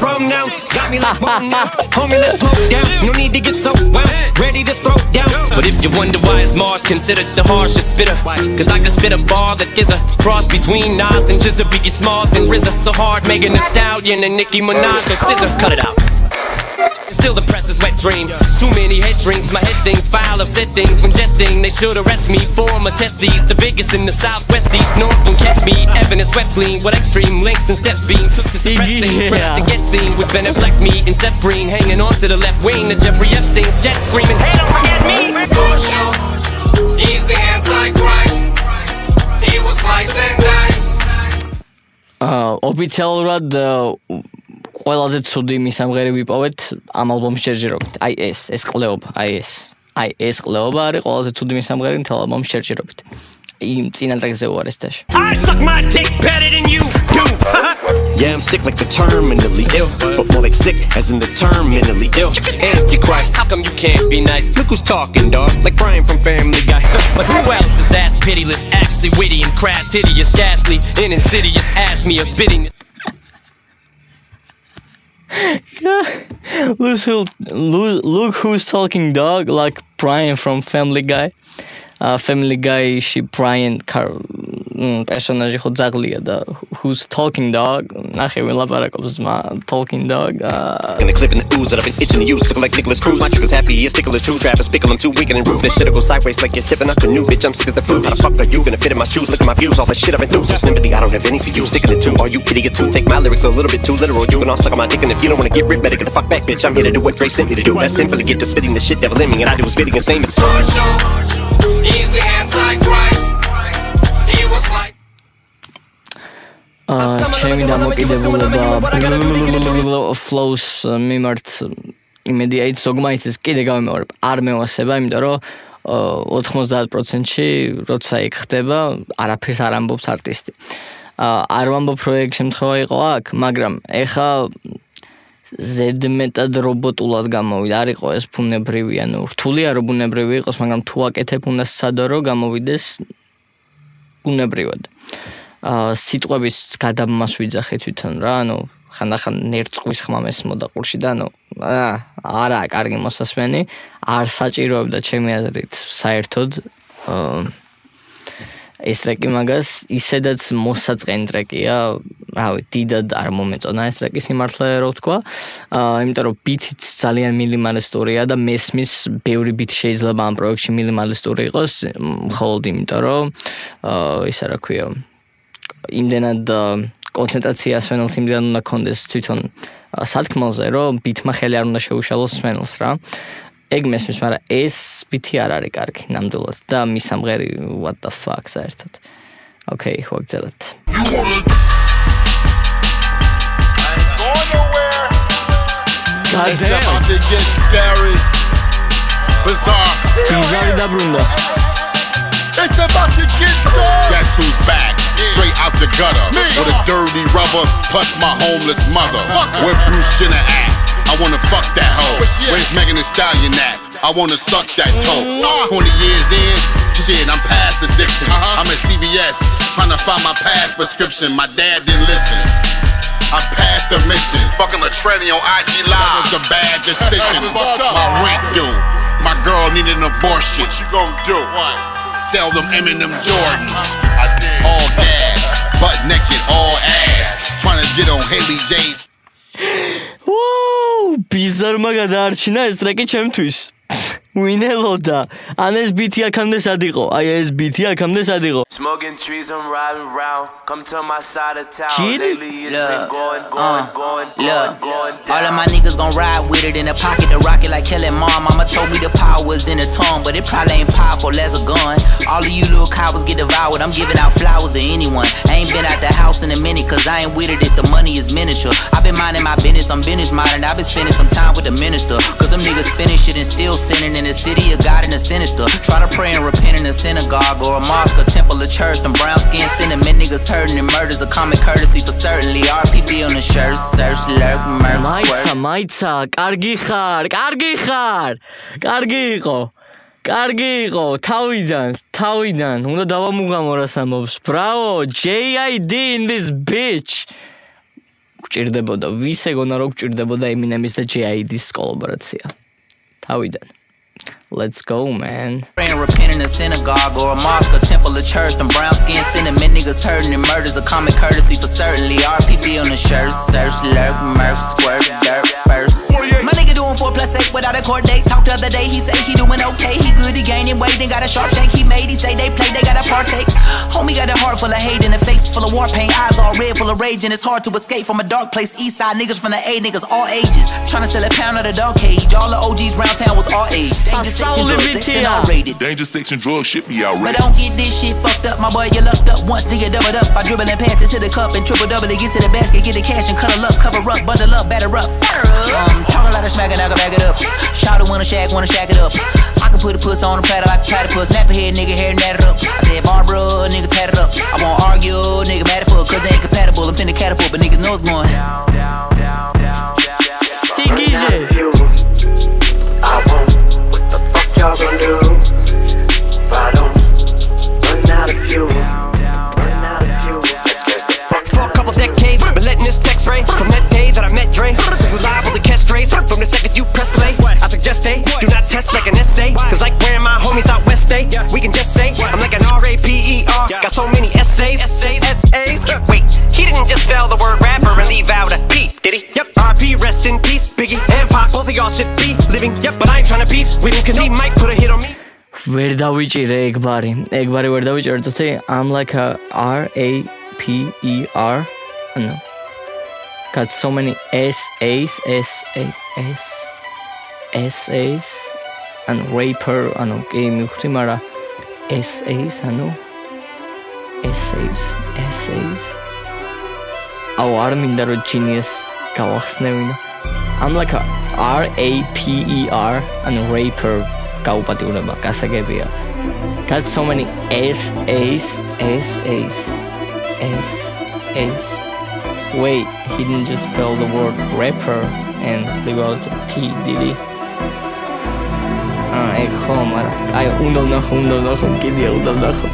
Pronouns got me like now. Homie, let's slow down. No need to get so wound. Ready to throw down. But if you wonder why is Mars considered the harshest spitter, cause I can spit a bar that is a cross between Nas and Jigga, Biggie Smalls and RZA. So hard, Megan Thee Stallion and Nicki Minaj, so scissor, cut it out. Still the press is dream. Too many head drinks, my head things, file upset things. When jesting, they should arrest me. for my testes, the biggest in the southwest, east, north, won't catch me. Evan is swept clean with extreme links and steps being took to suppress things. Yeah. to get seen with Ben Affleck, me and Seth Green hanging on to the left wing. The Jeffrey Epstein's jet screaming, hey, don't forget me. Bushel, he's the Antichrist. He was slicing dice. Uh, Obi Telrod, uh, ყველაზე ცუდი მისამღერი ვიპოვეთ ამ ალბომის ჯერჯერობით. აი ეს, ეს ყლეობა, აი ეს. აი ეს ყლეობა არის ყველაზე ცუდი მისამღერი მთელ ალბომის ჯერჯერობით. იმ წინა ტრეკზე უარეს დაში. I suck my dick better than you do. yeah, I'm sick like the terminally ill, but more like sick as in the terminally ill. Antichrist, how come you can't be nice? Look who's talking, dog. Like Brian from Family Guy. But who else is as pitiless, actually witty and crass, hideous, ghastly, and insidious? Ask me or spitting. look, who, look, who's talking dog like Brian from Family Guy. Uh, family Guy și Brian Car mm, personajı hocagliya da who's talking dog. Nahi we love Arabs ma talking dog uh, gonna clip in the ooze that I've been itching to use looking like Nikolas Cruz. My trigger's happy it's ticklish true Travis Bickle I'm too weak and improved this shit'll go sideways like you're tipping a canoe bitch I'm sick of the food. How the fuck are you gonna fit in my shoes? Look at my views all the shit I've been through. So sympathy I don't have any for you sticking it to are you idiot too take my lyrics a little bit too literal. You can all suck on my dick and if you don't wanna get ripped better get the fuck back bitch. I'm here to do what Dre sent me to do. That's simply get to spitting the shit devil in me and I do is spitting his name is Marshall. The Antichrist. He was like. აა, ჩემი დამოკიდებულება flows მიმართ იმედი აი ზოგმაიცის კიდე გამემეორებ არ მევასება იმიტომ რომ აა, 90%-ში როცა იქ ხდება არაფერს არ ამბობს არტისტი. აა არ ვამბობ პროექტ შემთხვევა იყო აქ, მაგრამ ეხა ზედმეტად რობოტულად გამოვიდა. არ იყო ეს ფუნებრივი, ანუ რთულია რომ ბუნებრივი იყოს, მაგრამ თუ აკეთებ უნდა სადო რომ გამოვიდეს ბუნებრივად. აა სიტყვების გადამას ვიძახე თვითონ რა, ანუ ხანდახან ნერწყვის ხმა მესმოდა ყურში და ანუ არა, კარგი მოსასმენი, არ საჭიროებდა ჩემი აზრით საერთოდ აა ეს ტრეკი მაგას ისედაც მოსაწყენი ტრეკია, რავი, დიდად არ მომეწონა ეს ტრეკი სიმართლე რო ვთქვა. აა, იმიტომ რომ ბიტიც ძალიან მინიმალისტურია და მესმის ბევრი ბიტი შეიძლება ამ პროექტში მინიმალისტური იყოს, მხოლოდ იმიტომ რომ აა, ისა რა ქვია, იმდენად კონცენტრაცია სვენელს იმდენად უნდა კონდეს თვითონ სათქმელზე, რომ ბიტმა ხელი არ უნდა შეუშალოს სვენელს რა. ეგ მესმის, მაგრამ ეს ბიტი არ არის კარგი ნამდვილად და მის სამღერი what the fuck საერთოდ. ოკეი, to get scary. Bizarre. ბიზარი დაბრუნდა. It's about to get dark. Guess who's back? Straight out the gutter. With a dirty rubber, plus my homeless mother. Where Bruce Jenner at? I wanna fuck that hoe. Where's Megan Thee Stallion at? I wanna suck that toe. Mm-hmm. Ah. 20 years in, shit, I'm past addiction. Uh-huh. I'm at CVS, trying to find my past prescription. My dad didn't listen. I passed the mission. Fucking Latrelli on IG Live was a bad decision. My rent due. My girl needed an abortion. What you gonna do? Sell them Eminem Jordans. I did. All gas, butt naked, all ass. Trying to get on Haley J's. ვოუ, ბიზარმა გადაარჩინა ეს ტრეკი ჩემთვის. ვინ ელოდა? ან ეს ბიტი აქამდე სად იყო? აი ეს ბიტი აქამდე სად იყო? Smoking trees, I'm riding around. Come to my side of town. Jid? Lately it's Look, been going, going, uh, going, going, Look, going all of down. my niggas gon' ride with it in the pocket to rock it like killing mom. Mama told me the power was in the tongue, but it probably ain't powerful as a gun. All of you little cowards get devoured. I'm giving out flowers to anyone. I ain't been out the house in a minute, cause I ain't with it if the money is miniature. I've been minding my business, I'm business minding. I've been spending some time with the minister, cause them niggas spinning shit and still sinning in the city of God and the sinister. Try to pray and repent in a synagogue or a mosque, a temple, a church. Them brown skin cinnamon niggas hurting and murders a common courtesy for certainly. RPP on the shirt, search, lurk, მაიცა, squirt. მაიცა, კარგი ხარ, კარგი ხარ. კარგი იყო. კარგი იყო, თავიდან, თავიდან. უნდა დავამუღამო რას ამბობს. Bravo, JID in this bitch. გჭირდებოდა, ვის ეგონა რომ გჭირდებოდა Eminem-ის და JID-ის კოლაბორაცია. თავიდან. Let's go, man. Pray and repent in a synagogue or a mosque, a temple, a church. Them brown skin cinnamon niggas hurting and murders a common courtesy for certainly. RPP on the shirt, search, lurk, murk, squirt, dirt first. Oh, My nigga doing four plus eight without a court date. Talked the other day, he say he doing okay. He good, he gaining weight, then got a sharp shake. He made, he say they play, they gotta partake. Homie got a heart full of hate and a face full of war paint. Eyes all red, full of rage, and it's hard to escape from a dark place. East side niggas from the A niggas, all ages. Trying to sell a pound of the dog cage. All the OGs round town was all age. Dangerous section, drugs, sex, and all rated. Danger sex and drugs should be But outrageous. don't get this shit fucked up, my boy. You lucked up once, nigga doubled up. I dribble and pass it to the cup and triple double it. Get to the basket, get the cash and cuddle up, cover up, bundle up, batter up. Um, talk a lot of smack and I can back it up. Shout wanna shag, wanna shag it up. I can put a puss on a platter like a platypus. Nap a head, nigga, hair natted up. I said, Barbara, nigga, tatted up. I won't argue, nigga, mad at fuck, cause they ain't compatible. I'm finna catapult, but niggas know it's going. Down, down, down, I want what the fuck y'all gonna do? this text ray. From that day that I met Dre. So on the catch strays From the second you press play I suggest they do not test like an essay. Cause like where my homies out west stay, We can just say I'm like an R-A-P-E-R Got so many essays Essays Essays. Wait, he didn't just spell the word rapper And leave out a P, did he? Yep, R.P. rest in peace Biggie and Pac, both of y'all should be living Yep, but I ain't trying to beef with him Cause he might put a hit on me. वेडदाविची रे एक बारी एक बारी वेडदाविची अडतो ते आम थे. I'm like P E Got so many essays, essays, essays, and raper, ano, que me gusta mara essays, ano, essays, Our Awar min daro genius kawaxnevina. I'm like a R A P E R and raper kaupati ureba kasagebia. Got so many essays, essays, essays. Wait, he didn't just spell the word rapper and ah, leave out the P, did he? А, эх, хомар. Ай, ундал нахуй, ундал нахуй, киди, ундал нахуй.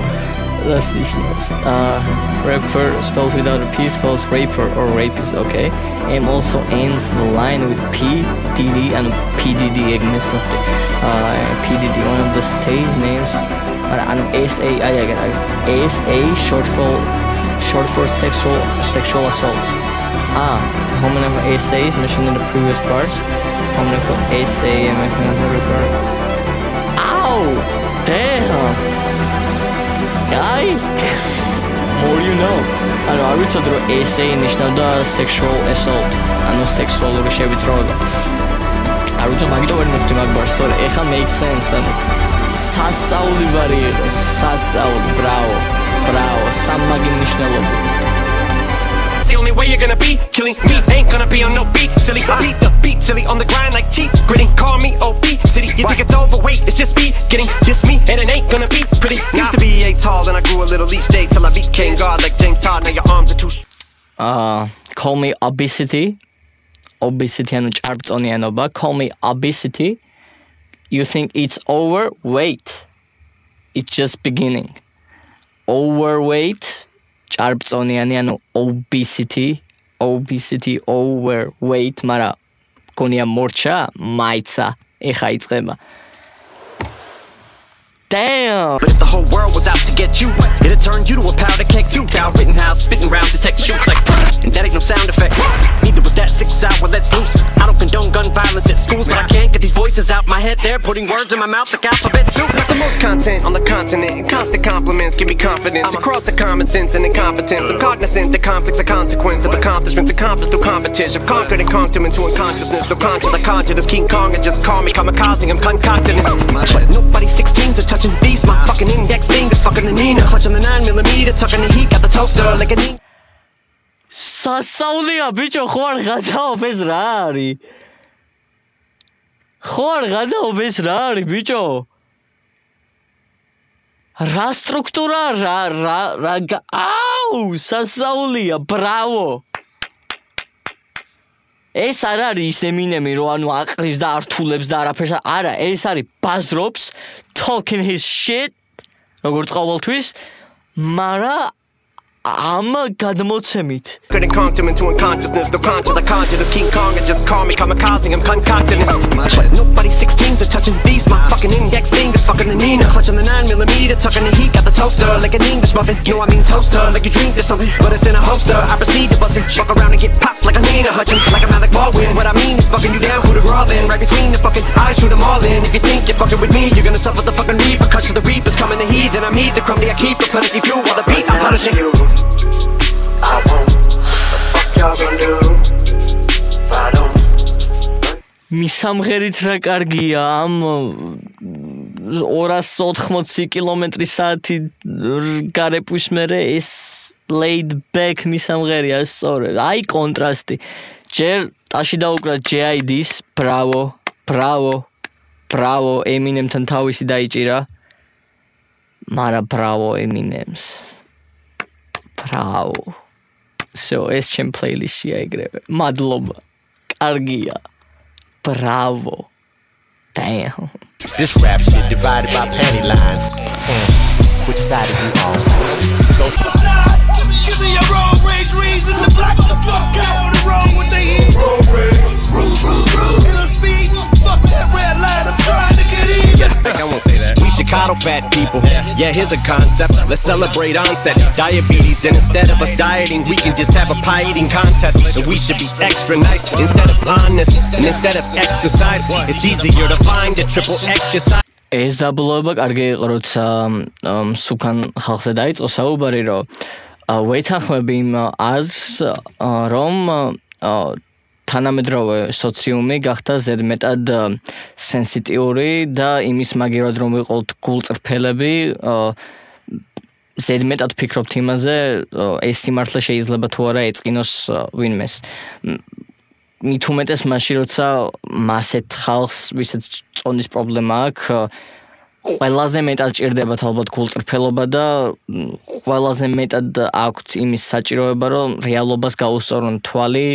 That's listeners. Uh, ah, rapper spells without a P spells raper or rapist, okay? M also ends the line with P, DD, and PDD admits of the, uh, PDD, ah, one of the stage names. I don't know, SA, I, I, I, SA short for short for sexual sexual assault. Ah, Homonym for ASA is mentioned in the previous parts. Homonym for ASA and mechanism refer. Ow! Damn! Yikes! More you know. I know, I read Ano, arbitrator ASA the sexual assault. I know sexual bir şey bitiroldu. Arbitrator magi doğru bar store. Eha makes sense. Sasa Sasauli Sasa Sasauli bravo право, сам the only way you're gonna be killing me. Ain't gonna be on no beat, silly. I beat the beat, silly. On the grind like teeth, gritting. Call me obesity. You think it's overweight? It's just me getting this me, and it ain't gonna be pretty. Used to be a tall, then I grew a little each day till I became God like James Todd. Now your arms are too. Uh, call me obesity. Obesity and charts on the Call me obesity. You think it's over? Wait. It's just beginning. Overweight ჭარბწონიანი ანუ obesity obesity overweight მარა გონია მორჩა მაიცა ეხა იწება Damn! But if the whole world was out to get you, it'd turn you to a powder keg too. Down written house, spitting rounds to take shoots like, and that ain't no sound effect. Neither was that six hour let's loose. I don't condone gun violence at schools, but I can't get these voices out my head. They're putting words in my mouth like alphabet soup. Not the most content on the continent, and constant compliments give me confidence across the common sense and incompetence. I'm cognizant that conflicts are consequence of accomplishments accomplished through competition. I've conquered and conked them into unconsciousness. No conscious, I conjure this King Kong and just call me kamikaze. I'm concocting this. But nobody 16s are touching these. My fucking index fingers, fucking the Nina. Clutching the 9 millimeter, tucking the heat, got the toaster like a Nina. სასაულია ბიჭო ხო არ გადაობ ეს რა არის ხო არ გადაობ ეს რა არის ბიჭო რა სტრუქტურა რა რა აუ სასაულია ბრავო ეს არ არის ის ემინემი რო ანუ აყრის და ართულებს და არაფერს არ- არა ეს არის ბაზრობს talking his shit როგორც ყოველთვის მარა ამ გადმოცემით Couldn't conk them into unconsciousness. No conscious, I conjure this King Kong and just me kamikaze. I'm concocting this. Nobody 16s are touching these. My fucking index fucking the Nina Clutching the 9 millimeter, tucking the heat Got the toaster like an English muffin. No, I mean toaster, like you dreamed of something. But it's in a holster, I proceed to bust it Fuck around and get popped like Halyna Hutchins. Like I'm Alec Baldwin. What I mean is fucking you down, who the groveling. Right between the fucking eyes, shoot them all in. If you think you're fucking with me, you're gonna suffer the fucking repercussions. The reaper's coming to heed, and I'm heat The crummy I keep, replenishing fuel while the beat I'm punishing. you I won't, fuck y'all gonna do 280 კილომეტრი საათი გარεπვის მერე ეს laid back მისამღერია სწორედ. აი კონტრასტი. ჯერ ტაში დაუკრა JID-ს ბრავო ბრავო ბრავო ემინემთან თავისი დაიჭირა. მარა ბრავო ემინემს ბრავო. So ეს ჩემ პლეილისტში აიგრევე მადლობა. კარგია. Bravo. Damn. This rap shit divided by panty lines. Hmm. Which side are you on? So Give me a road rage reason to black the fuck out on the road when they eat. Road rage, road, road, road. It'll speed, fuck that red light, I'm trying to get in. I won't say that. We Chicago fat people. Yeah, here's a concept. Let's celebrate onset. Diabetes, and instead of us dieting, we can just have a pie eating contest. And we should be extra nice instead of honest. And instead of exercise, it's easier to find a triple exercise. ეს დაბლოება კარგი იყო როცა მ, სუკან ხალხზე დაიწყო საუბარი რომ ა, ვეთანხმები იმ აზრს ა, რომ ა, თანამედროვე სოციუმი გახდა ზედმეტად სენსიტიური და იმის მაგერად რომ ვიყოთ გულწრფელები ზედმეტად ფიქრობთ იმაზე ეს სიმართლე შეიძლება თუ არა ეწყინოს ა, ვინმეს. მით უმეტეს მაშინ როცა მასეთ ხალხს ვისაც წონის პრობლემა აქვს ყველაზე მეტად ჭირდებათ ალბათ გულწრფელობა და ყველაზე მეტად აქვთ იმის საჭიროება რომ რეალობას გაუსწორონ თვალი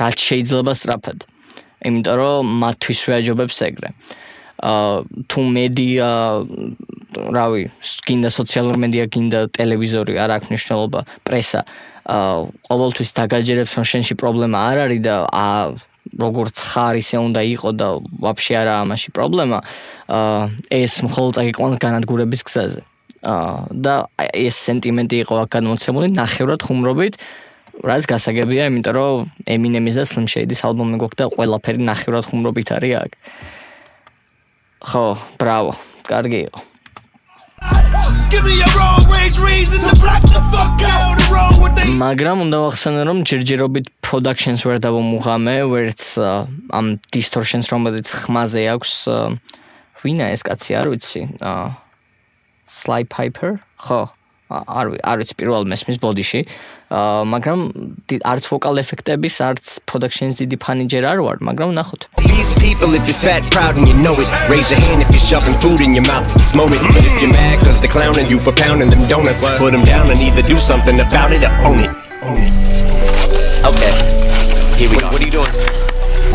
რაც შეიძლება სწრაფად. იმიტომ რომ მათთვის ვეაჯობებს ეგრე. აა თუ მედია რავი გინდა სოციალური მედია გინდა ტელევიზორი არ აქვს მნიშვნელობა პრესა აა ყოველთვის დაგაჯერებს რომ შენში პრობლემა არ არის და აა როგორც ხარ ისე უნდა იყო და ვაფშე არა ამაში პრობლემა აა ეს მხოლოდ წაგიყვანს განადგურების გზაზე. აა და ეს სენტიმენტი იყო აქ გადმოცემული ნახევრად ხუმრობით რაც გასაგებია იმიტომ რომ ემინემის და სლიმ შეიდის ალბომი გვაქვს და ყველაფერი ნახევრად ხუმრობით არის აქ ხო ბრავო კარგი იყო მაგრამ უნდა ვახსენო რომ ჯერჯერობით productions ვერ დავმუღამე, ვერც ამ distortions რომელიც ხმაზე აქვს ვინა ეს კაცი არ ვიცი. ა, Sly Piper? ხო. ა- არ ვი- არ ვიცი პირველ მესმის ბოდიში. ა, მაგრამ დი- არც ვოკალ ეფექტების, არც productions დიდი ფანი ჯერ არ ვარ, მაგრამ ნახოთ. These people, if you're fat, proud, and you know it, raise your hand if you're shoving food in your mouth this moment. But if you're mad cause they're clowning you for pounding them donuts, put them down and either do something about it or own it. Okay, here we go. What are you doing?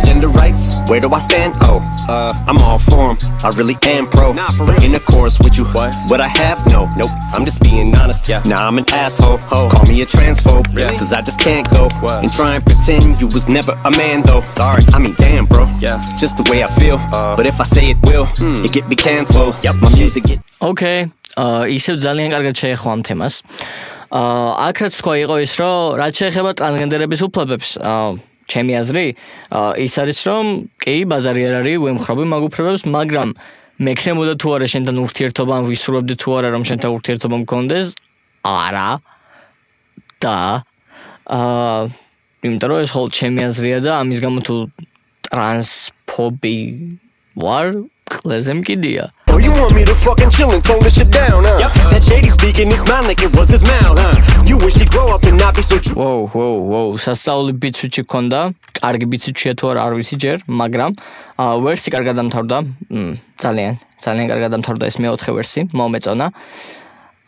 Gender rights, where do I stand? Oh, uh, I'm all for 'em. I really am pro. Nah, for real. In the chorus with you. What? What I have? No, nope. I'm just being honest. Yeah. Nah, I'm an asshole. Call me a transphobe. Yeah. Cause I just can't go and try and pretend you was never a man though. Sorry. I mean, damn, bro. Yeah. Just the way I feel. but if I say it will, it get me canceled. Yep. My music get. ოკეი, აა ისევ ძალიან კარგად შეეხო ამ თემას. აა აქ რაც თქვა იყო ის, რომ რაც შეეხება ტრანსგენდერების უფლებებს, აა ჩემი აზრი, ის არის, რომ კი, ბაზარი არ არის, ვემხრობი მაგ უფლებებს, მაგრამ მექნებოდა თუ არა შენთან ურთიერთობა, ან ვისურვებდი თუ არა, რომ შენთან ურთიერთობა მქონდეს? არა. და აა იმიტომ რომ ეს ხოლ ჩემი აზრია და ამის გამო თუ ტრანსფობი ვარ, ყველაზე მკიდია. Oh, you want me to fucking chill and tone this shit down, huh? Yep. That shady speaking his mind like it was his mouth, huh? You wish he'd grow up and not be so true. ვოუ, ვოუ, ვოუ, სასწაული ბიცუჩი ქონდა. კარგი ბიცუჩია თუ არა, არ ვიცი ჯერ, მაგრამ აა ვერსი კარგად დამთავრდა. ძალიან, ძალიან კარგად დამთავრდა ეს მეოთხე ვერსი, მომეწონა.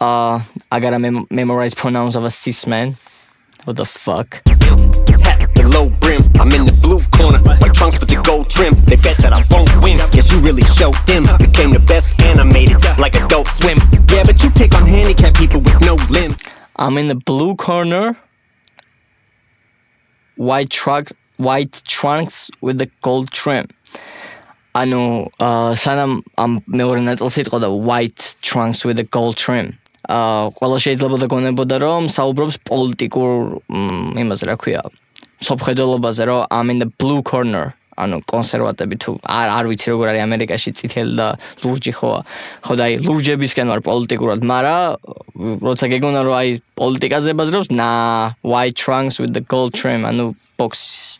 აა I gotta mem- memorize pronouns of a cis man. What the fuck? Hat, the low brim. I'm in the blue corner. White trunks with the gold trim. They bet that I won't win. Guess you really showed them. Became the best animated, like Adult Swim. Yeah, but you pick on handicapped people with no limbs. I'm in the blue corner. White trucks, white trunks with the gold trim. ანუ აა სანამ ამ მეორე ნაწილს იტყოდა white trunks with the gold trim. აა ყველა შეიძლება დაგონებოდა რომ საუბრობს პოლიტიკურ მ, იმაზე რა ქვია. სოფხედელობაზე რომ I'm in the blue corner. ანუ კონსერვატები თუ არ არ ვიცი როგორ არის ამერიკაში წითელი და ლურჯი ხო ხო და აი ლურჯებისკენ ვარ პოლიტიკურად მაგრამ როცა გეგონა რომ აი პოლიტიკაზე ბაზრობს ნა white trunks with the gold trim ანუ boxes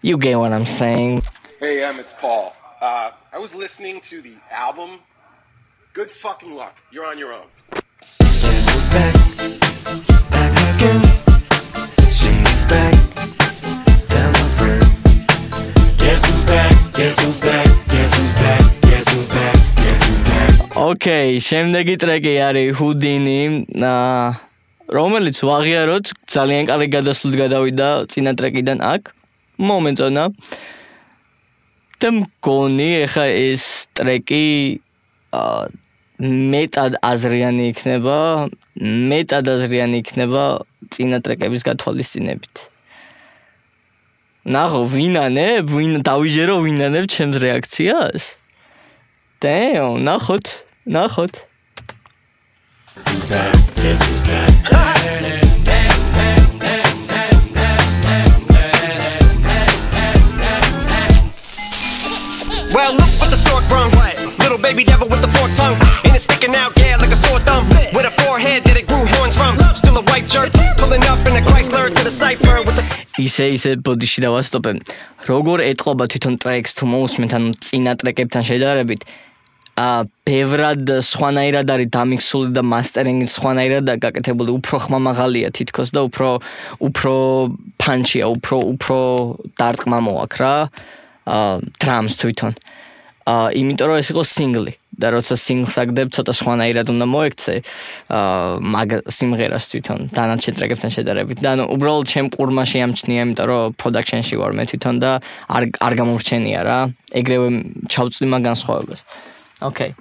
you get what i'm saying Hey, Em, it's Paul. Uh, I was listening to the album. Good fucking luck. You're on your own. She's back. Tell a friend. Guess who's back? Guess who's back? Guess who's back? Guess who's back? Guess who's back? ოკეი, შემდეგი ტრეკი არის ჰუდინი, აა რომელიც ვაღიაროთ, ძალიან კარგი გადასვლით გადავიდა წინა ტრეკიდან აქ. მომეწონა. და მგონი ეხა ეს ტრეკი აა მეტად აზრიანი იქნება, მეტად აზრიანი იქნება წინა ტრეკების გათვალისწინებით. ნახო, ვინანებ, ვინ დავიჯერო ვინანებ ჩემს რეაქციას? Damn, ნახოთ, ნახოთ. Guess who's back? Guess who's back? Baby devil with the forked tongue. And it's sticking out, yeah, like a sore thumb. With a forehead that it grew horns from. Still a white jerk. Pulling up in a Chrysler to the cipher with the. ისე ისე ბოდიში დავასტოპე. როგორ ეთყობა თვითონ ტრეკს თუ მოусმენთ ანუ წინა ტრეკებთან შედარებით ა ბევრად სხვანაირად არის დამიქსული და მასტერინგი სხვანაირად გაკეთებული, უფრო ხმამაღალია თითქოს და უფრო უფრო პანჩია, უფრო უფრო დარტყმა მოაქვს რა. ა დრამს თვითონ. ა იმიტომ რომ ეს იყო სინგლი და როცა სინგლს აგდებ ცოტა სხვანაირად უნდა მოექცე ა მაგ სიმღერას თვითონ დანარჩენ ტრეკებთან შედარებით. და ანუ უბრალოდ ჩემ ყურმა შეამჩნია იმიტომ რომ პროდაქშენში ვარ მე თვითონ და არ არ გამორჩენია რა. ეგრევე ჩავწვდი მაგ განსხვავებას. ოკეი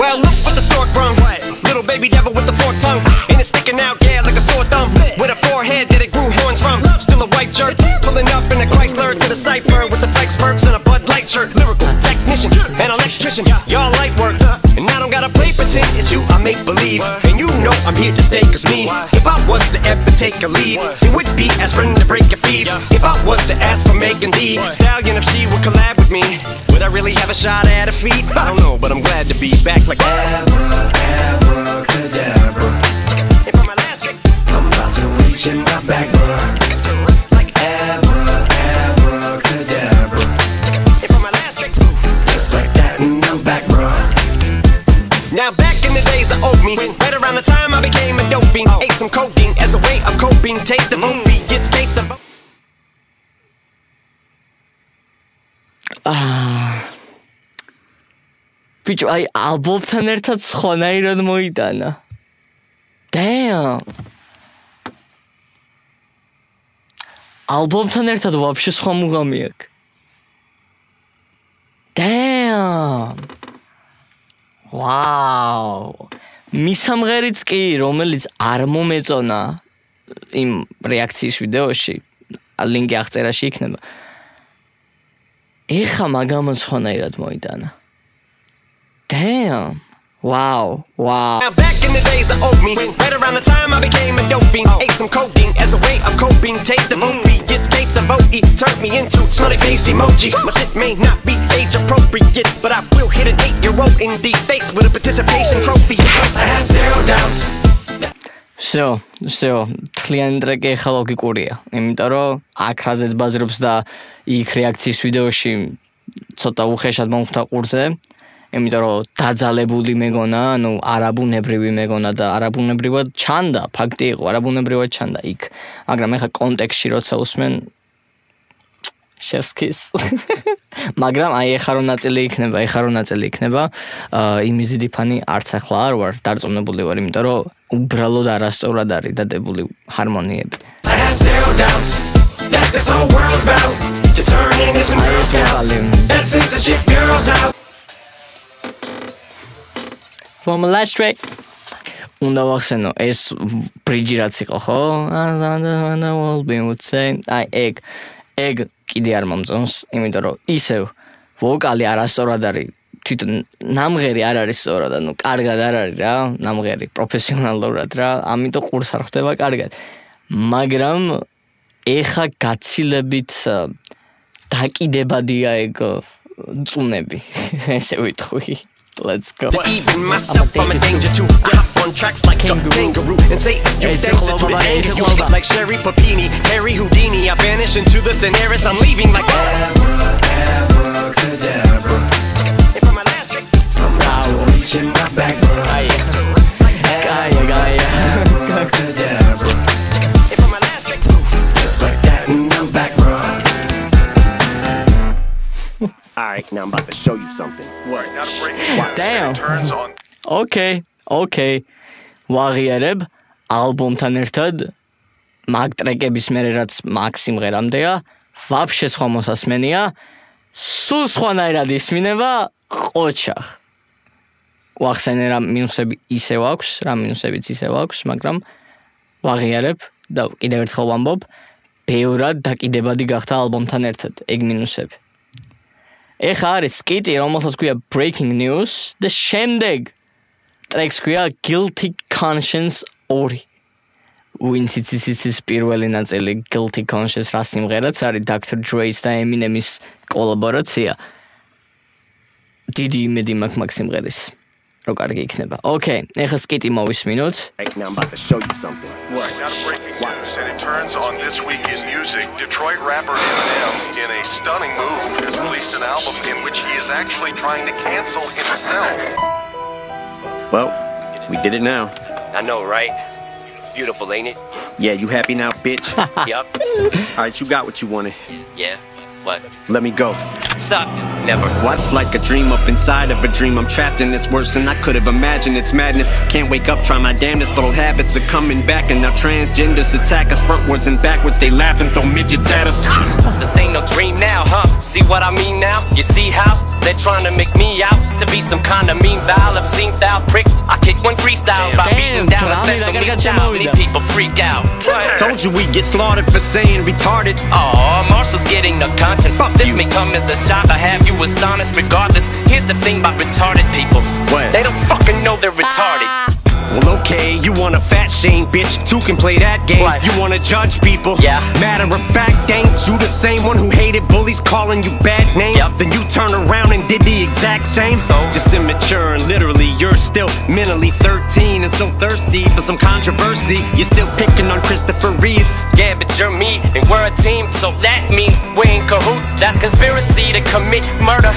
Well, look what the stork brung. Little baby devil with the forked tongue. And it's sticking out, a sore thumb. With a forehead that it grew horns from. Still a white jerk. Pulling up in a Chrysler to the cipher with the fake smirks and a Bud Light shirt. Lyrical technician, an electrician. Y'all light work. And I don't got gotta play pretend it's you, I make believe. And you know I'm here to stay, cause me. If I was to ever take a leave, it would be as friend to break a feed. If I was to ask for Megan Thee, Stallion, if she would collab with me, would I really have a shot at a feat? I don't know, but I'm glad to be back like Abra, abracadabra about to reach in my back, bruh. Like Abra, abracadabra. And for my last trick, just like that, and I'm back, bruh. Now back in the days of old me, right around the time I became a dope fiend, ate some codeine as a way of coping. Take the movie, gets case of. ბიჭო, აი ალბომთან ერთად სხვანაირად მოიტანა. Damn. ალბომთან ერთად ვაფშე სხვა მუღამი აქვს. Damn. Wow. მისამღერიც კი, რომელიც არ მომეწონა იმ რეაქციის ვიდეოში, ლინკი აღწერაში იქნება. ეხა მაგამაც სხვანაირად მოიტანა. Damn. Wow. Wow. Now back in the days of old me, right around the time I became a dope fiend, ate some codeine as a way of coping. Take the movie, gets case of OE, turned me into smiley face emoji. My shit may not be age appropriate, but I will hit an eight-year-old in the face with a participation trophy. Plus I have zero doubts. всё, всё, თლიანი ტრეკი ახლა ლოგიკურია, იმიტომ რომ აქ რაზეც ბაზრობს და იქ რეაქციის ვიდეოში ცოტა უხეშად მომხვდა ყურზე, იმიტომ რომ დაძალებული მეგონა, ანუ არაბუნებრივი მეგონა და არაბუნებრივად ჩანდა, ფაქტი იყო, არაბუნებრივად ჩანდა იქ. მაგრამ ეხა კონტექსში როცა usmen შევსკის. მაგრამ აი ეხა რო ნაწილი იქნება, ეხა რო ნაწილი იქნება, აა იმიზი დიფანი არც ახლა არ ვარ დარწმუნებული ვარ, იმიტომ რომ უბრალოდ არასწორად არის დადებული harmoniები. I have zero doubts that this whole world's about to turn into some real scouts. That censorship bureau's out. From last track უნდა ვახსენო ეს ბრიჯი რაც იყო ხო? I egg ეგ კიდე არ მომწონს, იმიტომ რომ ისევ ვოკალი არასწორად არის თვითონ ნამღერი არ არის სწორად, ანუ კარგად არ არის რა, ნამღერი პროფესიონალურად რა, ამიტომ ყურს არ ხვდება კარგად. მაგრამ ეხა გაცილებით დაკიდებადია ეგ წუნები, ესე ვიტყვი. Let's go. Even myself, I'm a danger to. I hop on tracks like a kangaroo and say you dance the ese You hit like Sherry Papini, Harry Houdini. I vanish into the thin air as I'm leaving like abracadabra. And my last trick, I'm about to reach in my back, bro. Alright, now I'm about to show you something. What? Now to break. Damn. Turns on. Okay, okay. ვაღიარებ ალბომთან ერთად მაგ ტრეკების მერე რაც მაგ სიმღერამდეა, ვაფშე სხვა მოსასმენია, სულ სხვანაირად ისმინება ყოჩახ. ვახსენე რა მინუსები ისევ აქვს, რა მინუსებიც ისევ აქვს, მაგრამ ვაღიარებ და კიდევ ერთხელ ვამბობ, ბევრად დაკიდებადი გახდა ალბომთან ერთად ეგ მინუსები. ეხა არის სკიტი, რომელსაც ქვია Breaking News და შემდეგ ტრეკს ქვია Guilty Conscience 2. ვინც იცის იცის პირველი ნაწილი Guilty Conscience რა სიმღერაც არის Dr. Dre-ს და Eminem-ის კოლაბორაცია. დიდი იმედი მაქვს მაგ სიმღერის. Rogarki knipper. Okay, ergens geht ihm always minut. Hey, now I'm about to show you something. What? Got a breaking news, and it turns on this week in music. Detroit rapper Eminem, in a stunning move, has released an album in which he is actually trying to cancel himself. Well, we did it now. I know, right? It's beautiful, ain't it? Yeah, you happy now, bitch? yep. All right, you got what you wanted. Yeah, what? Let me go. Stop. Never. What's like a dream up inside of a dream? I'm trapped in this worse than I could have imagined. It's madness. Can't wake up, try my damnedest, but old habits are coming back. And now transgenders attack us frontwards and backwards. They laugh and throw midgets at us. This ain't no dream now, huh? See what I mean now? You see how? They're trying to make me out to be some kind of mean, vile, obscene, foul prick. I kick one freestyle by beating down a special needs child, and these people freak out. Told you we get slaughtered for saying retarded. Oh, Marshall's getting the content. Fuck this may come as a shock. I have you astonished regardless. Here's the thing about retarded people. What? They don't fucking know they're retarded. Well, okay, you want a fat shame, bitch. Two can play that game. What? You wanna judge people. Yeah. Matter of fact, ain't you the same one who hated bullies calling you bad names? Yep. Then you turn around and did the exact same. So? Just immature and literally, you're still mentally 13 and so thirsty for some controversy. You're still picking on Christopher Reeves. Yeah, but you're me, and we're a team, so that means we're in cahoots. That's conspiracy to commit murder.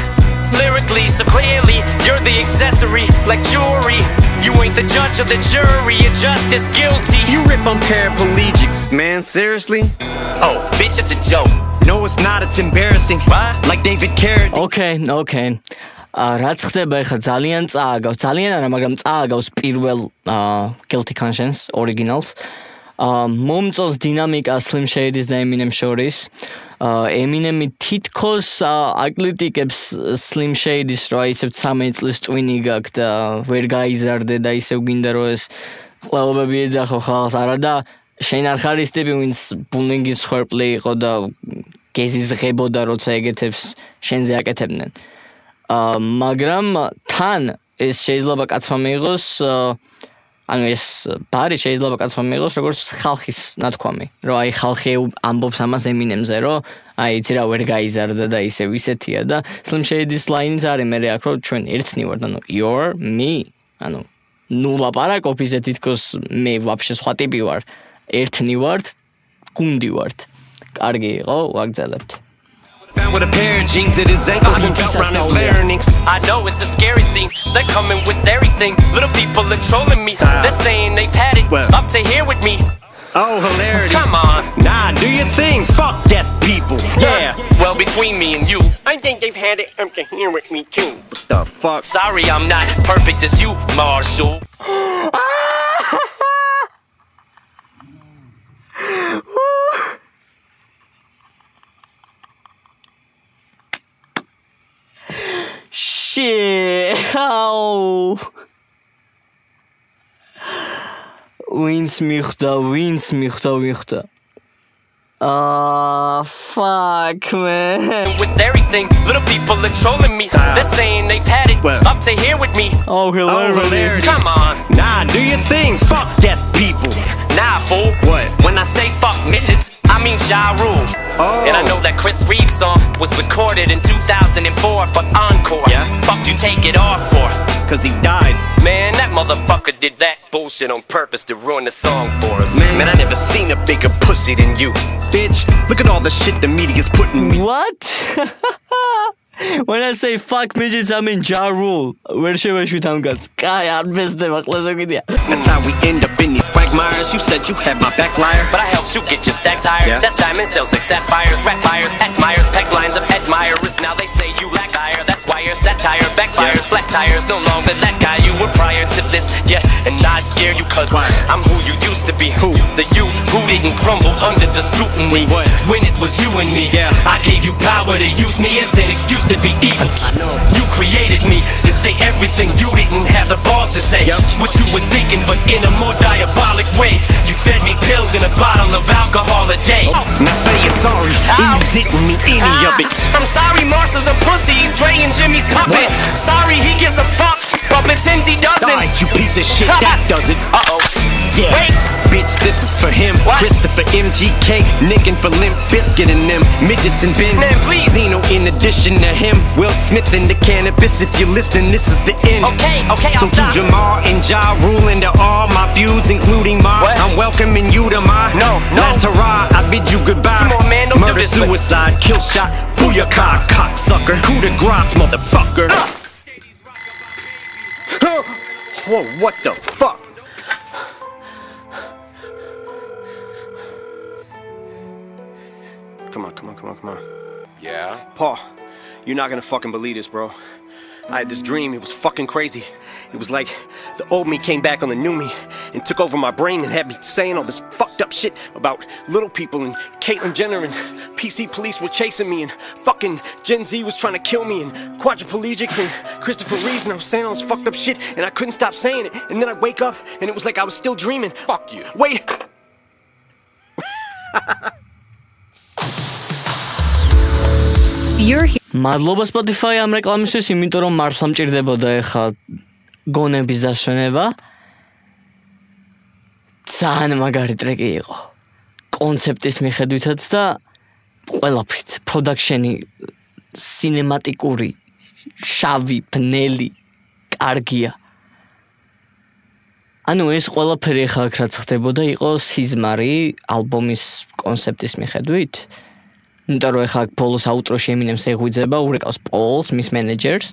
Lyrically, so clearly, you're the accessory, like jewelry. You ain't the judge of the jury, you're just as guilty. You rip on paraplegics, man. Seriously? Oh, bitch, it's a joke. No, it's not. It's embarrassing. What? Like David Carradine. ოკეი, ოკეი. აა რაც ხდება ახლა ძალიან წააგავს, ძალიან არა, მაგრამ წააგავს პირველ აა Guilty Conscience originals. აა მომწონს დინამიკა Slim Shady-ის და Eminem შორის. Eminem-ი თითქოს აკრიტიკებს Slim Shady-ს, რომ აი ისევ 13 წლის ტვინი გაქვს და ვერ გაიზარდე და ისევ გინდა რომ ეს ყველობები ეძახო ხალხს, არა და შენ არ ხარ ის ტიპი, ვინც ბულინგის ხერპლი იყო და გეზიზღებოდა, როცა ეგეთებს შენზე აკეთებდნენ. აა მაგრამ თან ეს შეიძლება კაცმა მიიღოს აა, ანუ ეს ბარი შეიძლება კაცმა მიიღოს როგორც ხალხის ნათქვამი, რომ აი ხალხი ამბობს ამას ემინემზე, რომ აი იცი რა ვერ გაიზარდა და ისევ ისეთია და Slim Shady-ის line-იც არის მე აქ რომ ჩვენ ერთნი ვართ, ანუ you're me, ანუ ნუ ლაპარაკობ ისე თითქოს მე ვაფშე სხვა ტიპი ვარ. ერთნი ვართ, გუნდი ვართ. კარგი იყო, ვაგზალებთ. Found with a pair of jeans at his ankles and belt around his larynx. I know it's a scary scene. They're coming with everything. Little people are trolling me. They're saying they've had it. Well. Up to here with me. Oh, hilarity. Come on. Nah, do your thing. Fuck deaf people. Yeah. Well, between me and you, I think they've had it up to here with me too. What the fuck? Sorry, I'm not perfect as you, Marshall. Shit. Ow. Winsmichta, Winsmichta, Wichta. Oh, ah, fuck, man. With everything, little people are trolling me. Uh, They're saying they've had it well, up to here with me. Oh, hilarity. oh, hilarity. Come on. Nah, do your thing. Fuck yes, people. Nah, fool. What? When I say fuck midgets, I mean Ja Rule. Oh. And I know that Chris Reeves song was recorded in 2004 for Encore. Yeah. Fuck you take it off for. Cause he died. Man, that motherfucker did that bullshit on purpose to ruin the song for us. Man. Man, I never seen a bigger pussy than you. Bitch, look at all the shit the media's putting me. What? When I say fuck midgets, I mean Ja Rule. Wreszcie weźmy tam go. God, bez tego, That's how we end up in these quagmires. You said you had my back liar. But I helped you get your stacks higher. Yeah. That's diamond sales, like sapphires, rat buyers, admires, peg lines of admirers. Now they say you lack ire. That's why your satire backfires. Yeah. Flat tires, no longer that guy you were prior to this. Yeah, and I scare you cause why? I'm who you used to be. Who? The you who didn't crumble under the scrutiny. What? When it was you and me. Yeah. I gave you power to use me as an excuse to be evil. I know. You created me to say everything you didn't have the balls to say. Yep. What you were thinking, but in a more diabolic way. You fed me pills in a bottle of alcohol a day. Oh. Now say you're sorry. Ow. And you didn't mean any of ah. it. I'm sorry, Marshall's a pussy. He's Dre and Jimmy's puppet. What? Sorry, he gives a fuck, but pretends he doesn't. Alright, you piece of shit. That does it. Uh oh. Yeah. Wait. Bitch, this is for him. What? Christopher MGK, Nickin for Limp Bizkit and them. Midgets and Ben. Man, please. Zeno in addition to him. Will Smith in the cannabis. If you're listening, this is the end. Okay, okay, So I'll to stop. Jamar and Ja Rule into all my feuds, including mine. What? I'm welcoming you to my No, no. last hurrah. I bid you goodbye. Come on, man, don't do Murder, this, but- suicide, kill shot, booyaka, cocksucker, coup de grace, motherfucker. Whoa, what the fuck? Come on, come on, come on, come on. Yeah? Paul, you're not gonna fucking believe this, bro. I had this dream, it was fucking crazy. It was like the old me came back on the new me and took over my brain and had me saying all this fucked up shit about little people and Caitlyn Jenner and PC police were chasing me, and fucking Gen Z was trying to kill me, and quadriplegics and Christopher Reeves, and I was saying all this fucked up shit, and I couldn't stop saying it. And then I'd wake up, and it was like I was still dreaming. Fuck you. Wait. You're here. მადლობა Spotify ამ რეკლამისთვის, იმიტომ რომ მართლა მჭირდებოდა ეხა გონების დასვენება. ძალიან მაგარი ტრეკი იყო. კონცეპტის მიხედვითაც და ყველაფრით, პროდაქშენი სინემატიკური შავი, ბნელი, კარგია. ანუ ეს ყველაფერი ახლა რაც ხდებოდა იყო სიზმარი ალბომის კონცეპტის მიხედვით. იმიტომ რომ ახლა პოლოს აუტროში ემინემს ეღვიძება, ურეკავს პოლს, მის მენეჯერს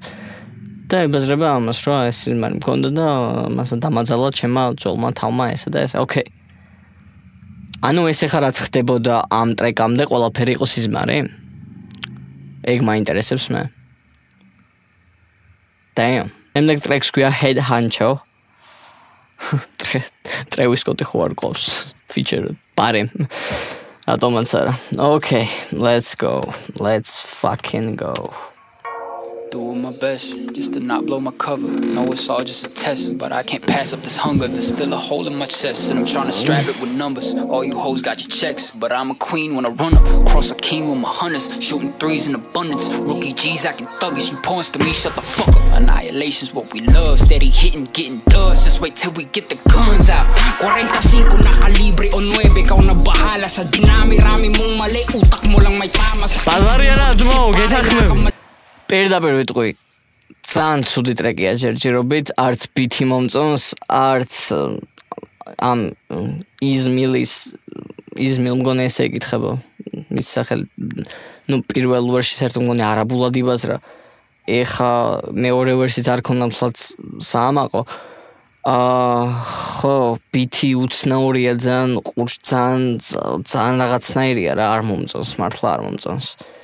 და ებაზრება ამას, რომ ეს სიზმარი მქონდა და მასა დამაძალა ჩემმა ძოლმა თავმა ესა და ესა. ოკეი. ანუ ეს ახლა რაც ხდებოდა ამ ტრეკამდე ყველაფერი იყო სიზმარი? ეგ მაინტერესებს მე. Em like tracks ქვია Head Hancho. Travis Scott ხო არ ყავს feature A Doman said, okay, let's go. Let's fucking go. Doing my best just to not blow my cover. Know it's all just a test, but I can't pass up this hunger. There's still a hole in my chest, and I'm trying to strap it with numbers. All you hoes got your checks, but I'm a queen when I run up. Cross a king with my hunters, shooting threes in abundance. Rookie G's acting thuggish, you points to me, shut the fuck up. Annihilation's what we love, steady hitting, getting dubs. Just wait till we get the guns out. 45 na kalibre o 9, ikaw na bahala sa dinami-rami mong mali. Utak mo lang may tama sa... Pazar yan, Azmo, guys, პირდაპირ ვიტყვი. ძალიან ცუდი ტრეკია ჯერჯერობით. არც ბითი მომწონს არც ამ იზმილის იზმილ მგონი ესე ეკითხება მის სახელ ნუ პირველ ვერსში საერთოდ მგონი არაბულად იბაზრა ეხა მეორე ვერსიც არ ქონდა თლაც საამაყო. აა ხო ბითი უცნაურია ძალიან ყურს ძალიან ძალიან რაღაცნაირია რა არ მომწონს მართლა არ მომწონს. Damn,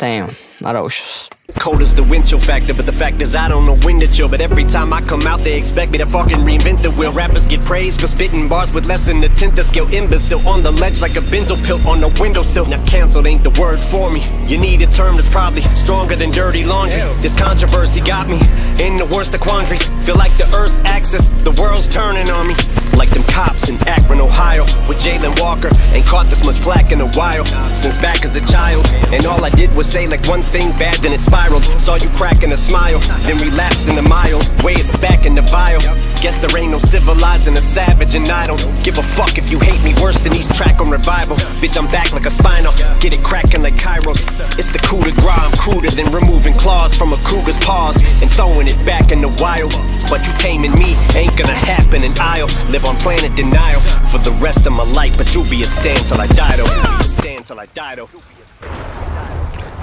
Tenho. Araúchos. Cold as the wind chill factor, but the fact is I don't know when to chill. But every time I come out, they expect me to fucking reinvent the wheel. Rappers get praised for spitting bars with less than a tenth of skill. Imbecile on the ledge like a benzo pill on the windowsill. Now canceled ain't the word for me. You need a term that's probably stronger than dirty laundry. This controversy got me in the worst of quandaries. Feel like the Earth's axis, the world's turning on me. Like them cops in Akron, Ohio, with Jayland Walker. Ain't caught this much flack in a while since back as a child. And all I did was say like one thing bad, then it spiraled. Saw you cracking a smile, then relapsed in the mild ways back in the vial. Guess there ain't no civilizing a savage, and I don't give a fuck if you hate me worse than these track on revival. Bitch, I'm back like a spinal, get it cracking like chiros. It's the coup de grace, I'm cruder than removing claws from a cougar's paws and throwing it back in the wild. But you taming me ain't gonna happen, and I'll live on planet denial for the rest of my life. But you'll be a stand till I die, though. Stand till I die, though.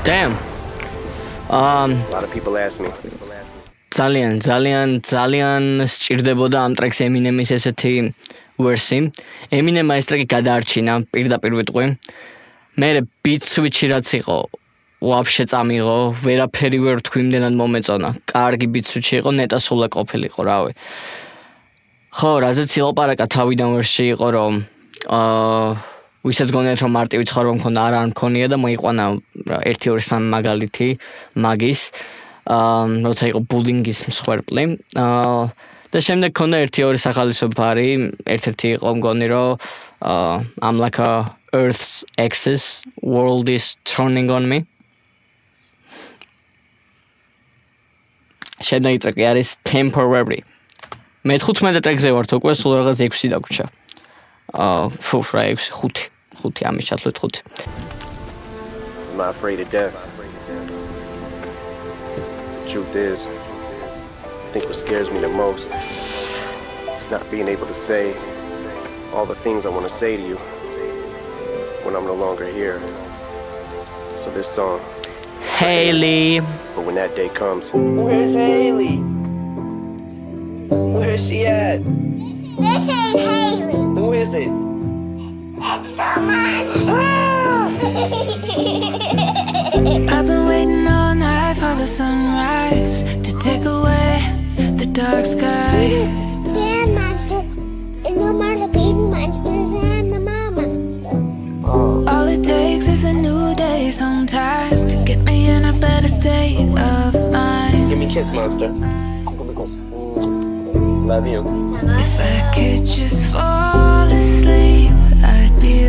Damn. Um A lot of people ask me. ძალიან ძალიან ძალიან სჭირდებოდა ამ ტრეკს ემინემის ესეთი ვერსი. ემინემა ეს ტრეკი გადაარჩინა პირდაპირ ვიტყვი. მე ბიტ სვიჩი რაც იყო ვაფშე წამიღო, ვერაფერი ვერ თქვი იმდენად მომეწონა. კარგი ბიტ სვიჩი იყო, ნეტა სულა ყოფილიყო, რავი. ხო, რაზეც ილაპარაკა თავიდან ვერსში იყო, რომ აა ვისაც გონიათ რომ მარტივი ცხოვრება მქონდა, არა არ მქონია და მოიყვანა 1-2-3 მაგალითი მაგის. აა როცა იყო ბულინგის მსხვერპლი. აა და შემდეგ ქონდა 1-2 სახალისო ფარი, ერთ-ერთი იყო მგონი რომ აა I'm like a earth's axis, world is turning on me. შემდეგი ტრეკი არის temporary. მე 15 ტრეკზე ვარ უკვე, სულ რაღაც 6 დაგვრჩა. აა ფუ რა 6 5 ხუთი ამის ჩათვლით ხუთი. I'm afraid of death. The truth is, I think what scares me the most is not being able to say all the things I want to say to you when I'm no longer here. So this song. Hailie. But when that day comes. Where's Hailie? Where's she at? This ain't Hailie. Who is it? It's so much. I've been waiting all night for the sunrise to take away the dark sky. Monster, and monsters, and the mama. All it takes is a new day sometimes to get me in a better state of mind. Give me a kiss, monster. Love you. If I could just fall.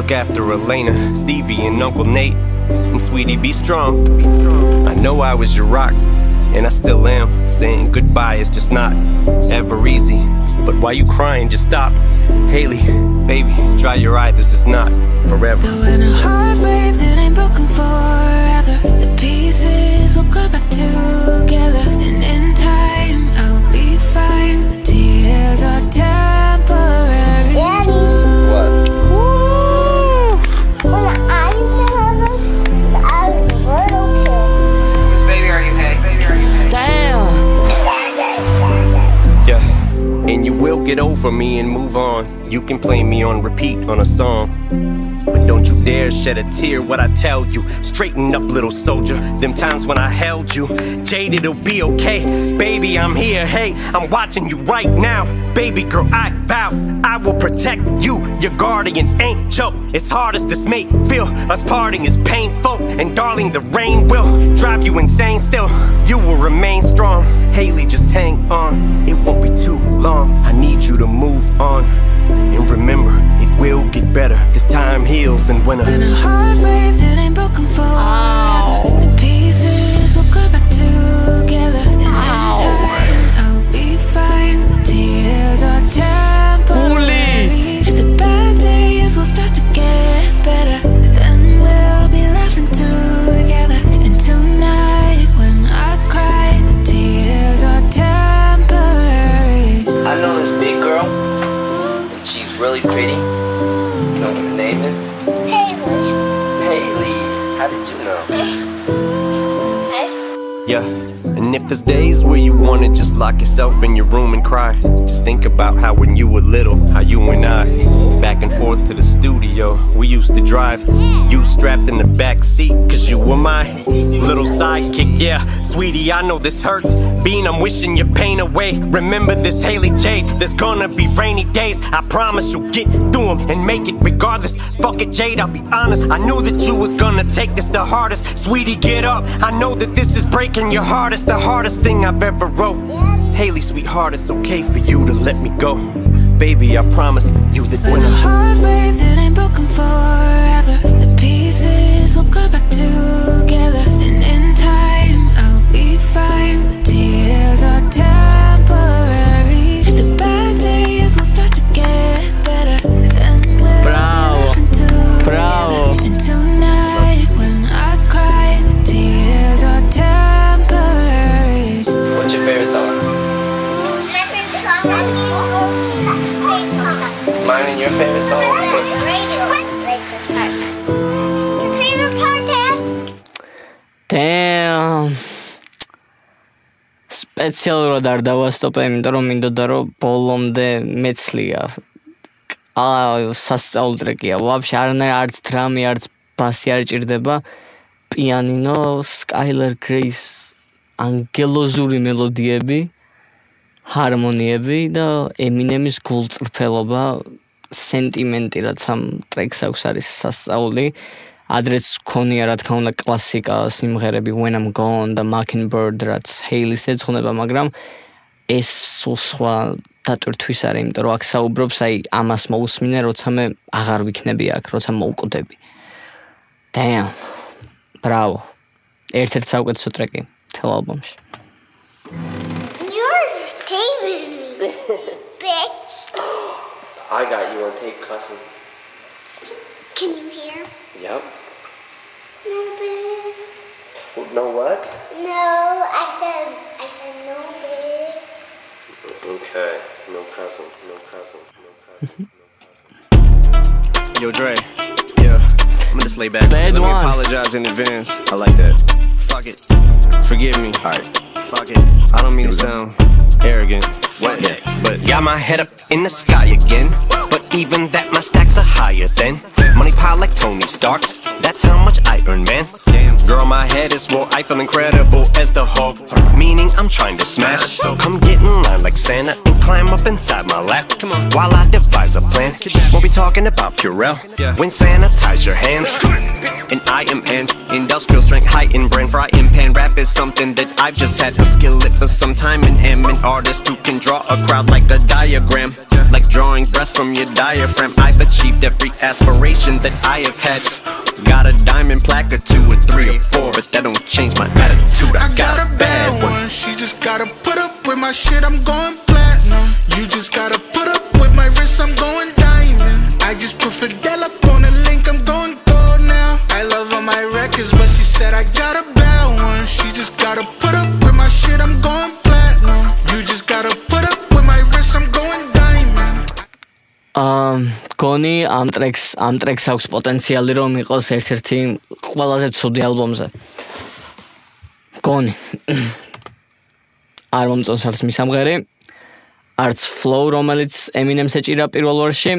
look after Alaina, Stevie, and Uncle Nate. And sweetie, be strong. I know I was your rock, and I still am. Saying goodbye is just not ever easy. But why you crying? Just stop. Hailie, baby, dry your eye. This is not forever. When a heart breaks, it ain't broken forever. The pieces will grow back together, and in time, I'll be fine. The tears are. Get over me and move on. You can play me on repeat on a song. Don't you dare shed a tear what I tell you. Straighten up, little soldier. Them times when I held you. Jade, it'll be okay. Baby, I'm here. Hey, I'm watching you right now. Baby girl, I vow I will protect you. Your guardian ain't angel. As hard as this may feel, us parting is painful. And darling, the rain will drive you insane still. You will remain strong. Hailie, just hang on. It won't be too long. I need you to move on. And remember, will get better. This time heals and when When a a heart breaks, it ain't broken forever. Oh. The And there's days where you wanna just lock yourself in your room and cry, just think about how when you were little, how you and I, back and forth to the studio, we used to drive. You strapped in the back seat, cause you were my little sidekick. Yeah, sweetie, I know this hurts. Bean, I'm wishing your pain away. Remember this, Hailie Jade. There's gonna be rainy days. I promise you'll get through them and make it regardless. Fuck it, Jade, I'll be honest. I knew that you was gonna take this the hardest. Sweetie, get up. I know that this is breaking your heart. It's the hardest thing I've ever wrote. Hailie, sweetheart, it's okay for you to let me go. Baby, I promise you that when When a heart breaks, it ain't broken forever. The pieces will grow back together, and in time, I'll be fine. The tears are temporary. სპეციალურად არ დავასტოპე, იმიტომ რომ მინდოდა რომ ბოლომდე მეცლია. აა სასწაულ ტრეკია. ვაფშე არანაირ არც დრამი, არც ბასი არ ჭირდება. პიანინო, Skyler Grace, ანგელოზური მელოდიები, ჰარმონიები და Eminem-ის გულწრფელობა, სენტიმენტი რაც ამ ტრეკს აქვს არის სასწაული. ადრეც ქონია რა თქმა უნდა კლასიკა სიმღერები When I'm Gone და Mockingbird რაც Hailey-ს ეძღვნება, მაგრამ ეს სულ სხვა დატვირთვის არის, იმიტომ რომ აქ საუბრობს აი ამას მოусმინე, როცა მე აღარ ვიქნები აქ, როცა მოვკვდები. Damn. Bravo. ერთ-ერთი საუკეთესო ტრეკი თელ ალბომში. You're David, bitch. I got you on tape cussing. Can you hear? Yep. No, bitch. Know what? No, I said, I said no, bitch. Okay. No cussing. No cussing. No cussing. Yo, Dre. Yeah, I'm gonna just lay back. Bad Let me apologize in advance. I like that. Fuck it. Forgive me. Alright. Fuck it. I don't mean to sound arrogant. What? But got my head up in the sky again. But even that, my stacks are higher than money pile like Tony Stark's. That's how much I earn, man. Damn, girl, my head is swole. I feel incredible as the Hulk. Meaning I'm trying to smash. So come get in line like Santa and climb up inside my lap. Come on. While I devise a plan. Won't be talking about Purell. When sanitize your hands. And I am an industrial strength, high in brand frying pan. Rap is something that I've just had a skill it for some time and am an artist who can draw a crowd like a diagram. Like drawing breath from your diaphragm. I've achieved every aspiration that I have had. Got a diamond plaque or two or three or four, but that don't change my attitude. I got a bad one. She just gotta put up with my shit, I'm going platinum. You just gotta put up with my wrist, I'm going diamond. I just put Fidel up on the link, I'm going gold now. I love all my records, but she said I got a bad one. გონი ამ ტრეკს ამ ტრეკს აქვს პოტენციალი რომ იყოს ერთ-ერთი ყველაზე ცუდი ალბომზე. გონი. არ მომწონს არც მის ამღერი, არც flow რომელიც Eminem-ს ეჭირა პირველ ვარში,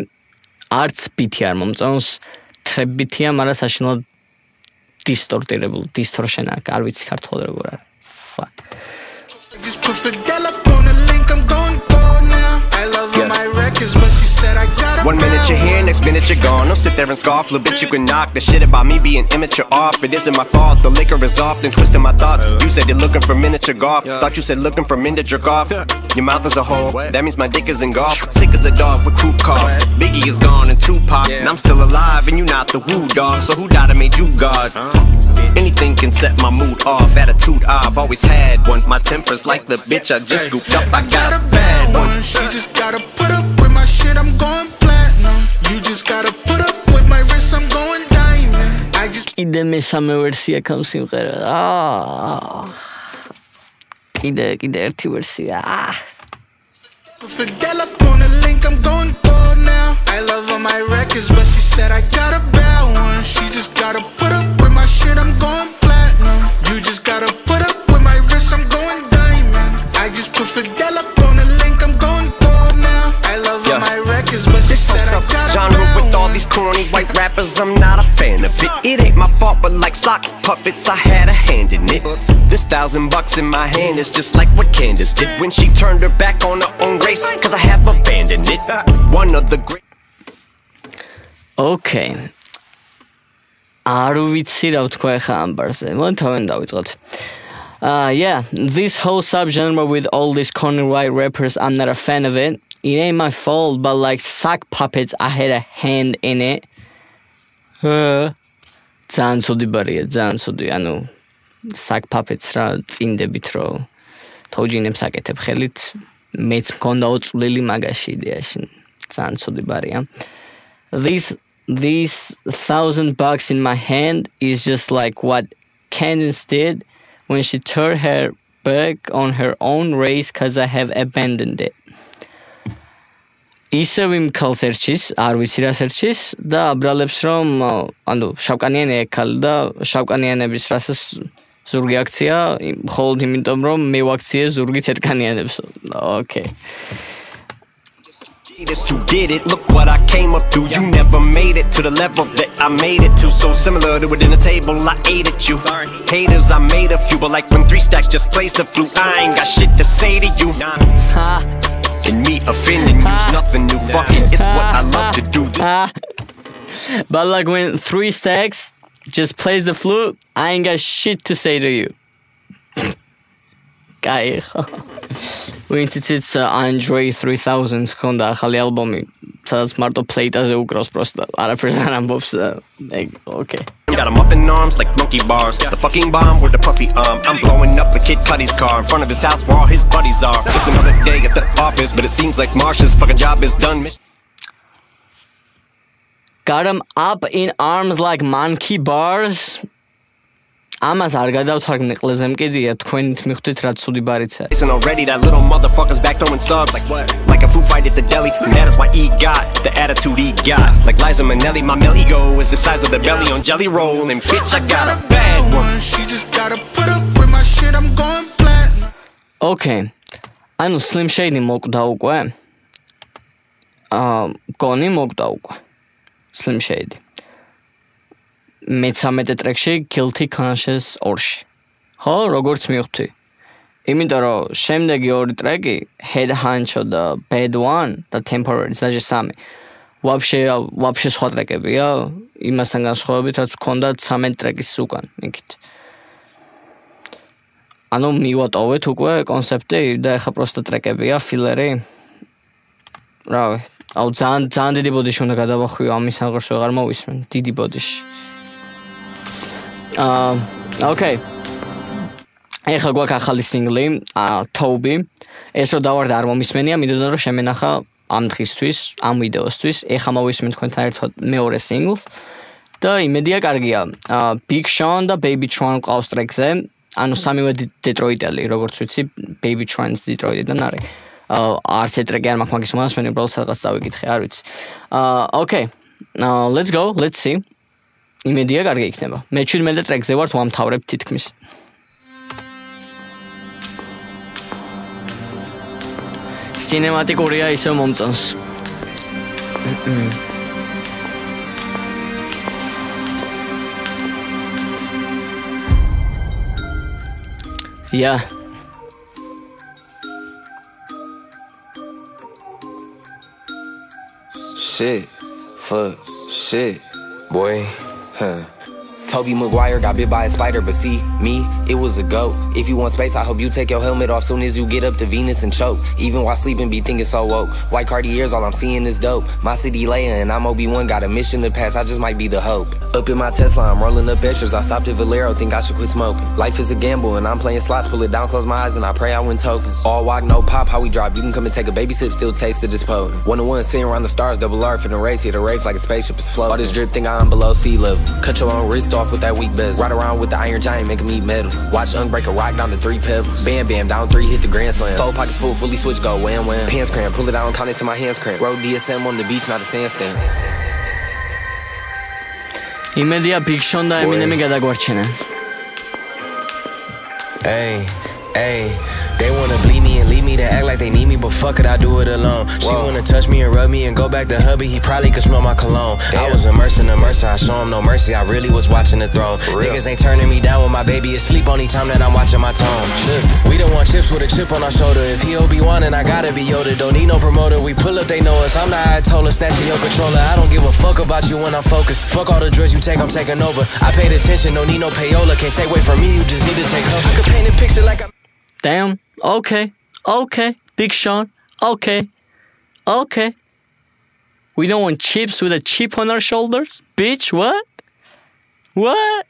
არც beat-ი არ მომწონს. ტრეპ beat-ია, მაგრამ საშინლად დისტორტირებული, distortion აქვს, არ ვიცი ქართულად როგორ არის. Fuck. Just put Fidel up all my but she said I got One minute you're here, next minute you're gone. Don't sit there and scoff, little bitch. You can knock the shit about me being immature off. It isn't my fault. The liquor is often twisting my thoughts. You said you're looking for miniature golf. Thought you said looking for men to jerk off. Your mouth is a hole. That means my dick is in golf. Sick as a dog with croup cough. Biggie is gone and Tupac, and I'm still alive, and you not the woo dog. So who died and made you God? Anything can set my mood off. Attitude I've always had one. My temper's like the bitch I just scooped up. I got a bad one. She just gotta put up with my shit, I'm going platinum. You just gotta put up with my wrist, I'm going diamond. I just კიდე მესამე ვერსია ქამ სიმღერა. აა. კიდე კიდე ერთი ვერსია. აა. put Fidel up on the link, I'm going gold now. I love all my records, but she said I got a bad one. She just gotta put up with my shit, I'm going platinum. You just gotta put up with my wrist, I'm going diamond. I just put Fidel up on the genre bad with all these corny white rappers, I'm not a fan of it. It ain't my fault, but like sock puppets, I had a hand in it. This thousand bucks in my hand is just like what Candace did when she turned her back on her own race, cause I have abandoned it. One of the great. ოკეი. არ ვიცი რა ვთქვა ახლა ამ ბარზე. მოდით თავენ დავიწყოთ. Uh yeah, this whole subgenre with all these corny white rappers, I'm not a fan of it. It ain't my fault, but like sock puppets, I had a hand in it. Uh ძალიან ცუდი ბარია, ძალიან ცუდი. ანუ sock puppets რა წინდებით რო თოჯინებს აკეთებ ხელით, მეც მქონდა უწვლილი მაგაში იდეაში. ძალიან ცუდი ბარია. This this thousand bucks in my hand is just like what Candace did when she turned her back on her own race because I have abandoned it. ისევ იმ ქალს ერჩის, არ ვიცი რას ერჩის და აბრალებს რომ ანუ შავკანიანი ეკალ და შავკანიანების რასაც ზურგი აქცია, მხოლოდ იმიტომ რომ მე ვაქციე ზურგით ერთკანიანებს. ოკეი. This who did it, look what I came up to. You never made it to the level that I made it to. So similar to it in the table, I ate at you. Haters, I made a few, but like when three stacks just plays the flute, I ain't got shit to say to you. And me offending you's nothing new. Fuck it, it's what I love to do. But like when three stacks just plays the flute, I ain't got shit to say to you geil. Więc it's André 3000 ჰქონდა ახალი ალბომი, სადაც მარტო პლეიტაზე უკრავს პროსტა, არაფერს არ ამბობს და You Got him up in arms like monkey bars. The fucking bomb with the puffy arm. I'm blowing up the Kid Cudi's car in front of his house where all his buddies are. Just another day at the office, but it seems like Marshall's fucking job is done. Got him up in arms like monkey bars. ამას არ გადავთარგმნე ყლეზე მკიდია თქვენით მიხვდით რა ცუდი ბარიც არის. Listen already, that little motherfucker's back throwing subs like what? Like a food fight at the deli, and that is why he got the attitude he got. Like Liza Minnelli, my male ego is the size of the belly on Jelly Roll, and bitch, I got a bad one. She just gotta put up with my shit. I'm going platinum. ოკეი. ანუ Slim Shady მოკვდა უკვე. აა, გონი მოკვდა უკვე. Slim Shady. მე-13 ტრეკში Guilty Conscious 2-ში. ხო, როგორც მივხვდი. იმიტომ რომ შემდეგი ორი ტრეკი Head Huncho და Bad One და Temporary დაჟე სამი. ვაფშე ვაფშე სხვა ტრეკებია იმასთან განსხვავებით რაც გქონდა 13 ტრეკის უკან იქით. ანუ მივატოვეთ უკვე კონცეფტი და ეხა პროსტა ტრეკებია ფილერი. რავი, აუ ძალიან ძალიან დიდი ბოდიში უნდა გადავახვიო ამის აღარს ვეღარ მოვისმენ დიდი ბოდიში. აა ოკეი. ეხა გვაქვს ახალი სინგლი, აა Toby. ეს რო დავარდა არ მომისმენია, მინდოდა რომ შემენახა ამ დღისთვის, ამ ვიდეოსთვის, ეხა მოვისმენ თქვენთან ერთად მეორე სინგლს. და იმედია კარგია. აა Big Sean და Baby Tron ყავს ტრეკზე. ანუ სამივე დეტროიტელი, როგორც ვიცი, Baby Tron-ს დეტროიტიდან არის. აა არც ეტრეკი არ მაქვს მაგის მომასმენი, უბრალოდ სადღაც წავიკითხე, არ ვიცი. აა. Now let's go, let's see. იმედია კარგი იქნება. მე 17 ტრეკზე ვარ, ვამთავრებ თითქმის. სინემატიკურია ისე მომწონს. Yeah. Shit. Fuck. Shit. Boy. Huh. Tobey Maguire got bit by a spider, but see, me, it was a goat. If you want space, I hope you take your helmet off soon as you get up to Venus and choke. Even while sleeping, be thinking so woke. White Cartiers, all I'm seeing is dope. My city Leia and I'm Obi-Wan, got a mission to pass, I just might be the hope. Up in my Tesla, I'm rolling up extras. I stopped at Valero, think I should quit smoking. Life is a gamble, and I'm playing slots, pull it down, close my eyes, and I pray I win tokens. All walk, no pop, how we drop. You can come and take a baby sip, still taste the this potent. One to one, sitting around the stars, double R the race, hit a race like a spaceship is floating. All this drip, think I'm below sea level. Cut your own wrist off with that weak bezel. Ride around with the iron giant, make him eat metal. Watch Unk break a rock down to three pebbles. Bam, bam, down three, hit the grand slam. Four pockets full, fully switch, go wham, wham. Pants cramp, pull it out, count it to my hands cramp. Road DSM on the beach, not a sandstand. იმედია Big Sean და Eminem-ი გადაგვარჩენენ. Hey, hey. They wanna bleed me and leave me to act like they need me, but fuck it, I do it alone. She wanna touch me and rub me and go back to hubby, he probably could smell my cologne. I was immersed in the mercy, I show him no mercy, I really was watching the throne. Niggas ain't turning me down when my baby is asleep only time that I'm watching my tone. Look, we don't want chips with a chip on our shoulder. If he Obi-Wan and I gotta be Yoda, don't need no promoter. We pull up, they know us. I'm the Ayatollah, snatching your controller. I don't give a fuck about you when I'm focused. Fuck all the drugs you take, I'm taking over. I paid attention, don't need no payola. Can't take away from me, you just need to take over. I could paint a picture like I Damn. Okay. Okay. Big Sean. Okay. Okay. We don't want chips with a chip on our shoulders? Bitch, what? What?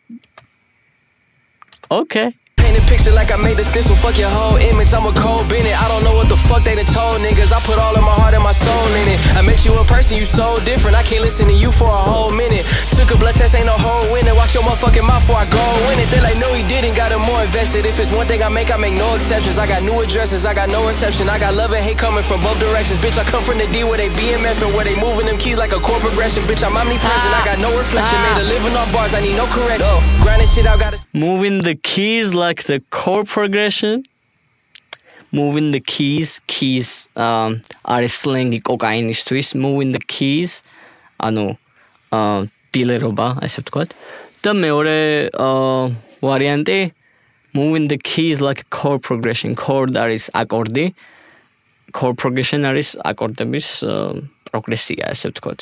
Okay. Paint a picture like I made the stencil, fuck your whole image. I'm a cold Bennett. I don't know what the fuck they done told niggas. I put all of my heart and my soul in it. I met you in person, you so different. I can't listen to you for a whole minute. Took a blood test, ain't no whole winner. Watch your motherfucking mouth before I go win it. They like, no, he didn't. Got him more invested. If it's one thing I make, I make no exceptions. I got new addresses, I got no reception. I got love and hate coming from both directions. Bitch, I come from the D where they BMF and where they moving them keys like a chord progression. Bitch, I'm omnipresent. I got no reflection. Made a living off bars, I need no correction. Grinding shit out, gotta. Moving the keys like the chord progression. Moving the keys, keys um არის სლენგი კოკაინისთვის. Moving the keys ანუ აა დილერობა, ასე ვთქვათ. და მეორე აა ვარიანტი moving the keys like a chord progression. chord არის აკორდი. chord progression არის აკორდების პროგრესია, ასე ვთქვათ.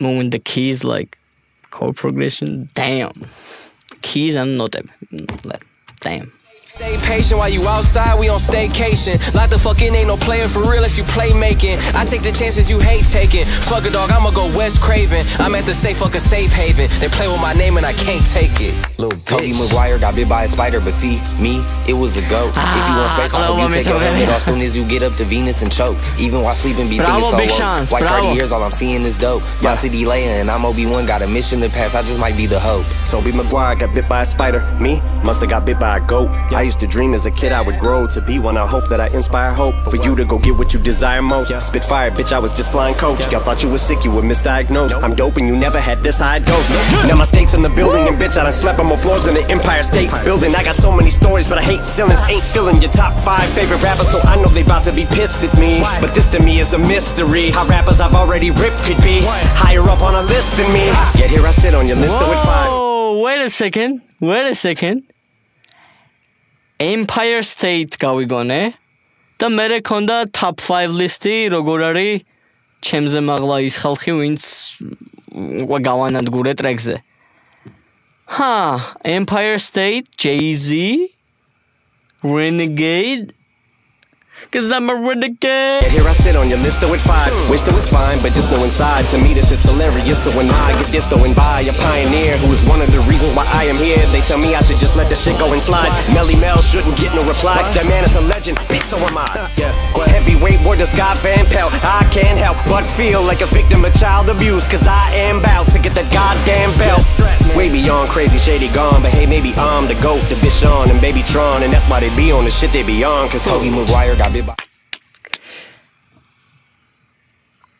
moving the keys like chord progression. Damn. keys and notepad. Damn. Stay patient while you outside, we on staycation. Like the fuck in, ain't no player for real unless you play making. I take the chances you hate taking. Fuck a dog, I'ma go Wes Craven. I'm at the safe, fuck a safe haven. They play with my name and I can't take it. Little Tobey Maguire got bit by a spider, but see, me, it was a goat. if you want ah, space, I hope you take your helmet off soon as you get up to Venus and choke. Even while sleeping, be Bravo, thinking big so woke. chance, White bravo. Cartiers, all I'm seeing is dope. My city Leia and I'm Obi-Wan, got a mission to pass, I just might be the hope. Tobey Maguire got bit by a spider. Me? Must've got bit by a goat. I used to dream as a kid I would grow to be one. I hope that I inspire hope for you to go get what you desire most. Spit fire, bitch, I was just flying coach. Y'all thought you was sick, you were misdiagnosed. I'm dope and you never had this high dose. Now my state's in the building and bitch, I done slept on more floors than the Empire State Building. I got so many stories, but I hate ceilings. Ain't feeling your top five favorite rappers, so I know they about to be pissed at me. But this to me is a mystery. How rappers I've already ripped could be higher up on a list than me. Yet here I sit on your list five. Whoa, wait a second. Wait a second. Empire State გავიგონე და მე ქონდა top 5 ლისტი როგორ არის ჩემზე მაღლა ის ხალხი ვინც უკვე გავანადგურე ტრეკზე. ჰა, Empire State, Jay-Z, Renegade Cause I'm a renegade. Here I sit on your list with five. Hmm. Wish that was fine, but just know inside. To me, this shit's hilarious. So when I get this going by a pioneer who is one of the reasons why I am here, they tell me I should just let the shit go and slide. Melle Mel shouldn't get no reply. That man is a legend, bitch, so am I. Yeah. Well, heavyweight word to Scott Van Pelt. I can't help but feel like a victim of child abuse. Cause I am about to get that goddamn belt. Way beyond crazy, shady gone. But hey, maybe I'm the GOAT, the bitch on, and BabyTron. And that's why they be on the shit they be on. Cause Toby Maguire got by.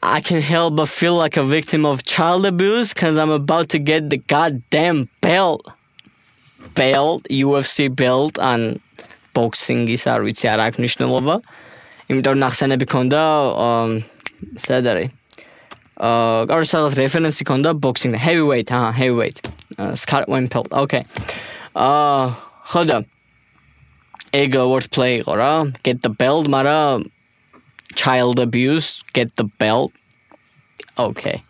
I can help but feel like a victim of child abuse because I'm about to get the goddamn belt. Belt, UFC belt ან boxing-ის არ ვიცი არ აქვს მნიშვნელობა. იმიტომ რომ ნახსენები ქონდა სად არის? აა, კარგი სადაც რეფერენსი ქონდა boxing heavyweight, აა, heavyweight. Scott Wempel. Okay. აა, ხოდა ეგ wordplay იყო რა. Get the belt, მაგრამ child abuse, get the belt. Okay.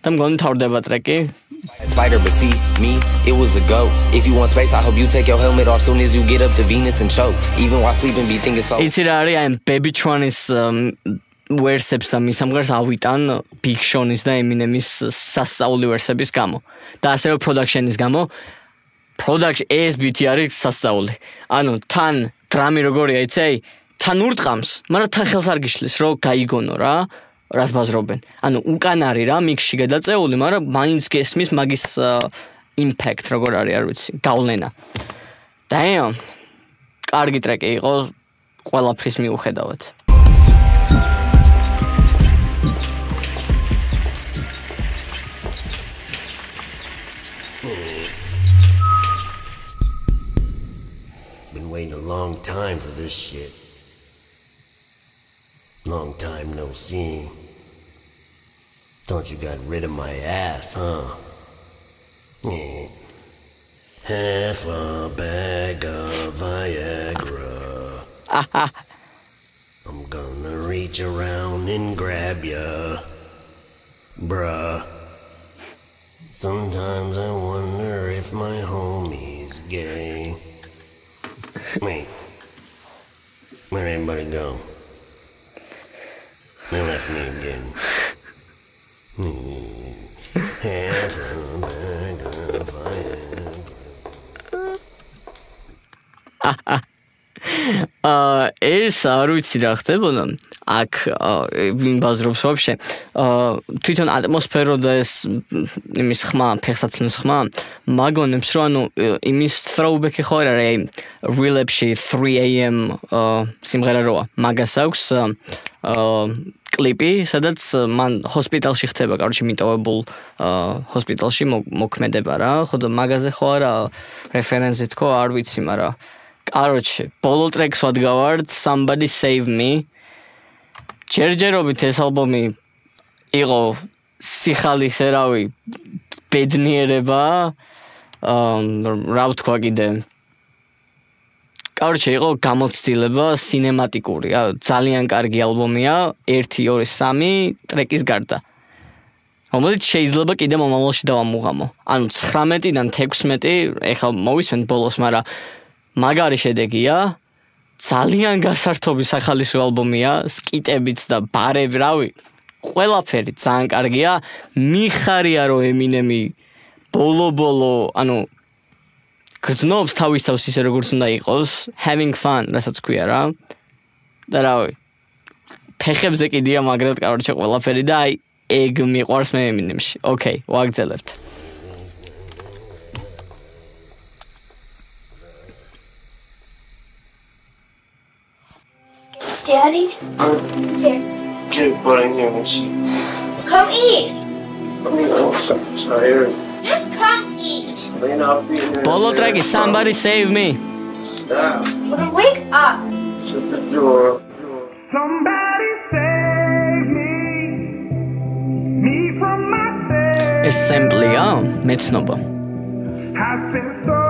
და მგონი თავდება ტრეკი. Spider, but see me, it was a go. If you want space, I hope you take your helmet off soon as you get up to Venus and choke. Even while sleeping, be thinking so. იცი რა არის? აი Baby Tron-ის ვერსებს და მის ამგარს ავიტან Big Sean-ის და Eminem-ის სასწაული ვერსების გამო. და ასევე production-ის გამო. Production ეს ბიტი არის სასწაული. ანუ თან დრამი როგორია, იცი? თან ურტყამს, მაგრამ თან ხელს არ გიშლის, რომ გაიგონო რა. რას ბაზრობენ. ანუ უკან არის რა მიქსში გადაწეული, მაგრამ მაინც გესმის მაგის იმპექტ როგორ არის, არ ვიცი, გავლენა. Damn. კარგი ტრეკი იყო ყველაფრის მიუხედავად. Waiting a long time for this shit. Long time no see. Thought you got rid of my ass, huh? Yeah. Half a bag of Viagra. I'm gonna reach around and grab ya, bruh. Sometimes I wonder if my homie's gay. Wait, where'd everybody go? They left me again. Half a bag of Viagra. აა ეს არ ვიცი რა ხდებოდა. აქ ვინ ბაზრობს ვაფშე. აა თვითონ ატმოსფერო და ეს იმის ხმა, ფეხსაცმლის ხმა მაგონებს რომ ანუ იმის throwback-ი ხო არ არის relapse 3 am სიმღერა როა. მაგას აქვს აა კლიპი, სადაც მან ჰოსპიტალში ხდება, კაროჩი მიტოვებულ ჰოსპიტალში მოქმედება რა. ხო და მაგაზე ხო არა რეფერენსი თქო, არ ვიცი, მაგრამ კაროჩე, ბოლო ტრეკს ვადგავართ Somebody Save Me. ჯერჯერობით ეს ალბომი იყო სიხალის ერავი ბედნიერება. აა რა ვთქვა კიდე კაროჩე იყო გამოცდილება სინემატიკური, ძალიან კარგი ალბომია, 1 2 3 ტრეკის გარდა. რომელიც შეიძლება კიდე მომავალში დავამუღამო. ანუ 19-დან 16, ეხლა მოვისმენ ბოლოს, მაგრამ მაგარი შედეგია. ძალიან გასართობი სახალისო ალბომია, სკიტებიც და ბარები, რავი, ყველაფერი ძალიან კარგია. მიხარია რომ ემინემი ბოლო-ბოლო, ანუ გრძნობს თავის თავს ისე როგორც უნდა იყოს, having fun, რასაც ქვია რა. და რავი. ფეხებზე კიდია მაგრად კაროჩე ყველაფერი და აი ეგ მიყვარს მე ემინემში. ოკეი, ვაგრძელებთ. Daddy? I'm good, but I'm hungry. Come eat. I'm tired. Just come eat. Polo Trek, somebody save me. Stop. Wake up. Shut the door. Somebody save me. Me from myself. Es Semplion, oh, Metz Nobo. Has been so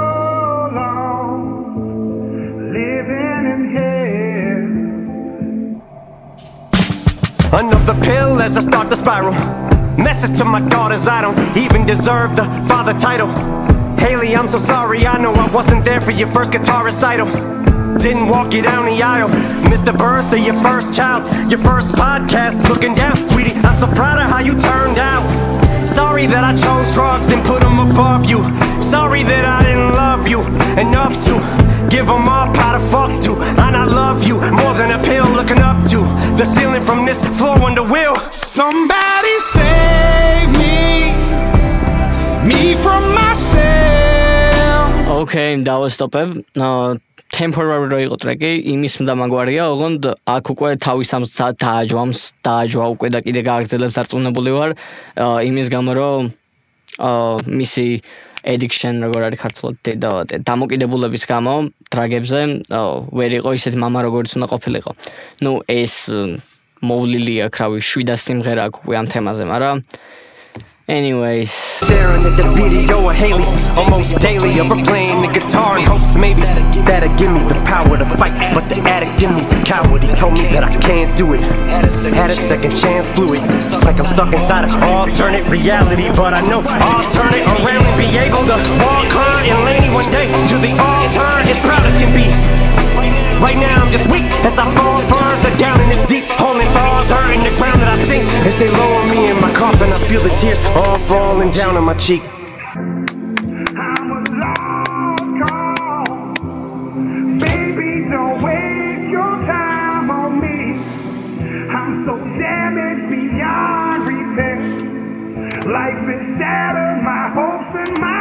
Another pill as I start the spiral. Message to my daughters, I don't even deserve the father title. Hailie, I'm so sorry, I know I wasn't there for your first guitar recital. Didn't walk you down the aisle. Missed the birth of your first child, your first podcast. Looking down, sweetie, I'm so proud of how you turned out. Sorry that I chose drugs and put them above you. Sorry that I didn't love you enough to give them up how to fuck to. And I love you more than a pill looking up to the ceiling from this floor under wheel. Somebody save me, me from myself. Okay, დავასტოპებ. აა temporary რო იყო ტრეკი, იმის მდა მაგვარია, ოღონდ აქ უკვე თავის და- დააჯვამს, დააჯვა უკვე და კიდე გააგრძელებს დარწმუნებული ვარ იმის გამო რომ აა მისი addiction როგორ არის ქართულად დედავატე დამოკიდებულების გამო დრაგებზე აა, ვერ იყო ისეთი мама როგორც უნდა ყოფილიყო. ნუ ეს მ, მოვლილი აქ რავი 700 სიმღერა აქვს უკვე ამ თემაზე, მაგრამ anyways Staring at the video of Hailie almost daily her playing the guitar in hopes maybe that'll give me the power to fight. But the addict in me's a coward. He told me that I can't do it. Had a second chance, blew it. It's like I'm stuck inside an alternate reality, but I know it around and be able to walk her and Lainie one day to the altar as proud as can be. Right now I'm just weak as I fall further down in this deep hole and farther in the ground that I sink as they lower me in my coffin. I feel the tears all falling down on my cheek. How was love call baby, don't waste your time on me. I'm so damaged beyond repair. Life has shattered my hopes and my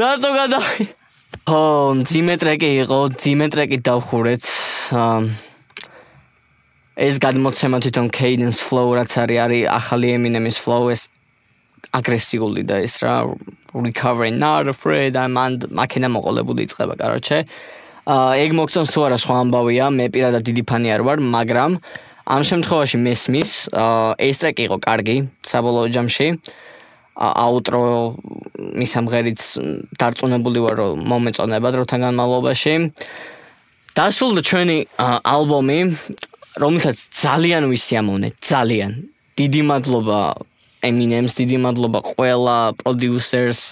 რატო გადა ხო, ძიმე ტრეკი იყო, ძიმე ტრეკი დავხურეთ. აა, ეს გადმოცემა თვითონ cadence flow რაც არის, არის ახალი Eminem-ის flow ეს აგრესიული და ეს რა recovering not afraid I'm and მაქენა მოყოლებული იწყება, კაროჩე. აა, ეგ მოგწონს თუ არა სხვა ამბავია, მე პირადად დიდი ფანი არ ვარ, მაგრამ ამ შემთხვევაში მესმის, აა, ეს ტრეკი იყო კარგი, საბოლოო ჯამში. აუტრო მისამღერიც დარწმუნებული ვარ რომ მომეწონება დროთან განმავლობაში. დასრულდა ჩვენი ალბომი, რომელთაც ძალიან ვისიამოვნე, ძალიან. დიდი მადლობა Eminem-ს, დიდი მადლობა ყველა პროდიუსერს,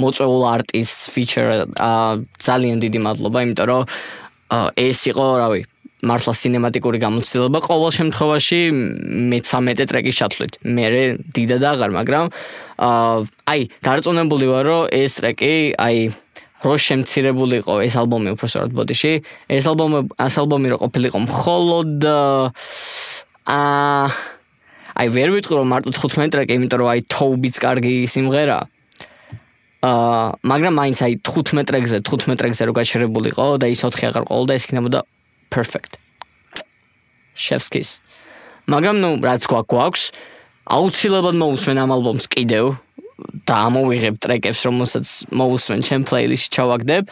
მოწვეულ არტის feature, ძალიან დიდი მადლობა, იმიტომ რომ ეს იყო, რავი, მართლა სინემატიკური გამოცდილება ყოველ შემთხვევაში მე-13 ტრეკის ჩათვლით. მე დიდად აღარ, მაგრამ აი, დარწმუნებული ვარ, რომ ეს ტრეკი, აი რო შემცირებულიყო ეს ალბომი უბრალოდ ბოდიში, ეს ალბომი, ეს ალბომი რო ყოფილიყო მხოლოდ აა აი ვერ ვიტყვი რომ მარტო 15 ტრეკი, იმიტომ რომ აი თოუბიც კარგი სიმღერა. აა მაგრამ მაინც აი 15 ტრეკზე, 15 ტრეკზე რო გაჩერებულიყო და ის 4 აღარ ყოლდა, ეს იქნებოდა perfect. შევსკის. მაგრამ ნუ რაც გვაქვს, აუცილებლად მოусმენ ამ ალბომს კიდევ და ამოვიღებ ტრეკებს, რომელსაც მოусმენ ჩემ პლეილისტში ჩავაგდებ.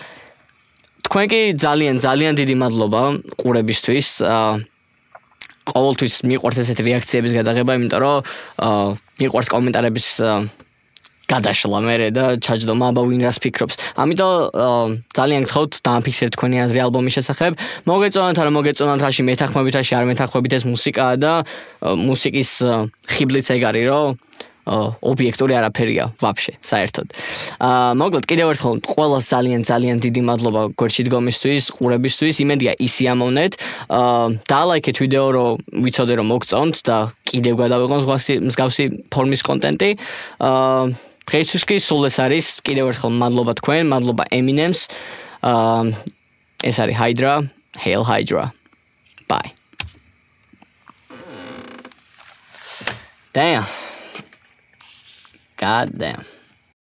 თქვენ კი ძალიან ძალიან დიდი მადლობა ყურებისთვის. ყოველთვის მიყვარს ესეთი რეაქციების გადაღება, იმიტომ რომ მიყვარს კომენტარების გადაშლა მერე და ჩაჯდომა აბა ვინ რას ფიქრობს. ამიტომ ძალიან გთხოვთ დააფიქსირეთ თქვენი აზრი ალბომის შესახებ. მოგეწონათ არა მოგეწონათ რაში მეთანხმებით რაში არ მეთანხმებით ეს მუსიკაა და მუსიკის ხიბლიც ეგ არის რომ ობიექტური არაფერია ვაფშე საერთოდ. აა მოგლოდ კიდევ ერთხელ ყველას ძალიან ძალიან დიდი მადლობა გვერდში დგომისთვის, ყურებისთვის. იმედია ისიამოვნეთ. აა დალაიქეთ ვიდეო რომ ვიცოდე რომ მოგწონთ და კიდევ გადავიღონ მსგავსი ფორმის კონტენტი. აა დღეისთვის კი სულ ეს არის კიდევ ერთხელ მადლობა თქვენ, მადლობა Eminem-ს. აა ეს არის Hydra, Hail Hydra. Bye. Damn. God damn.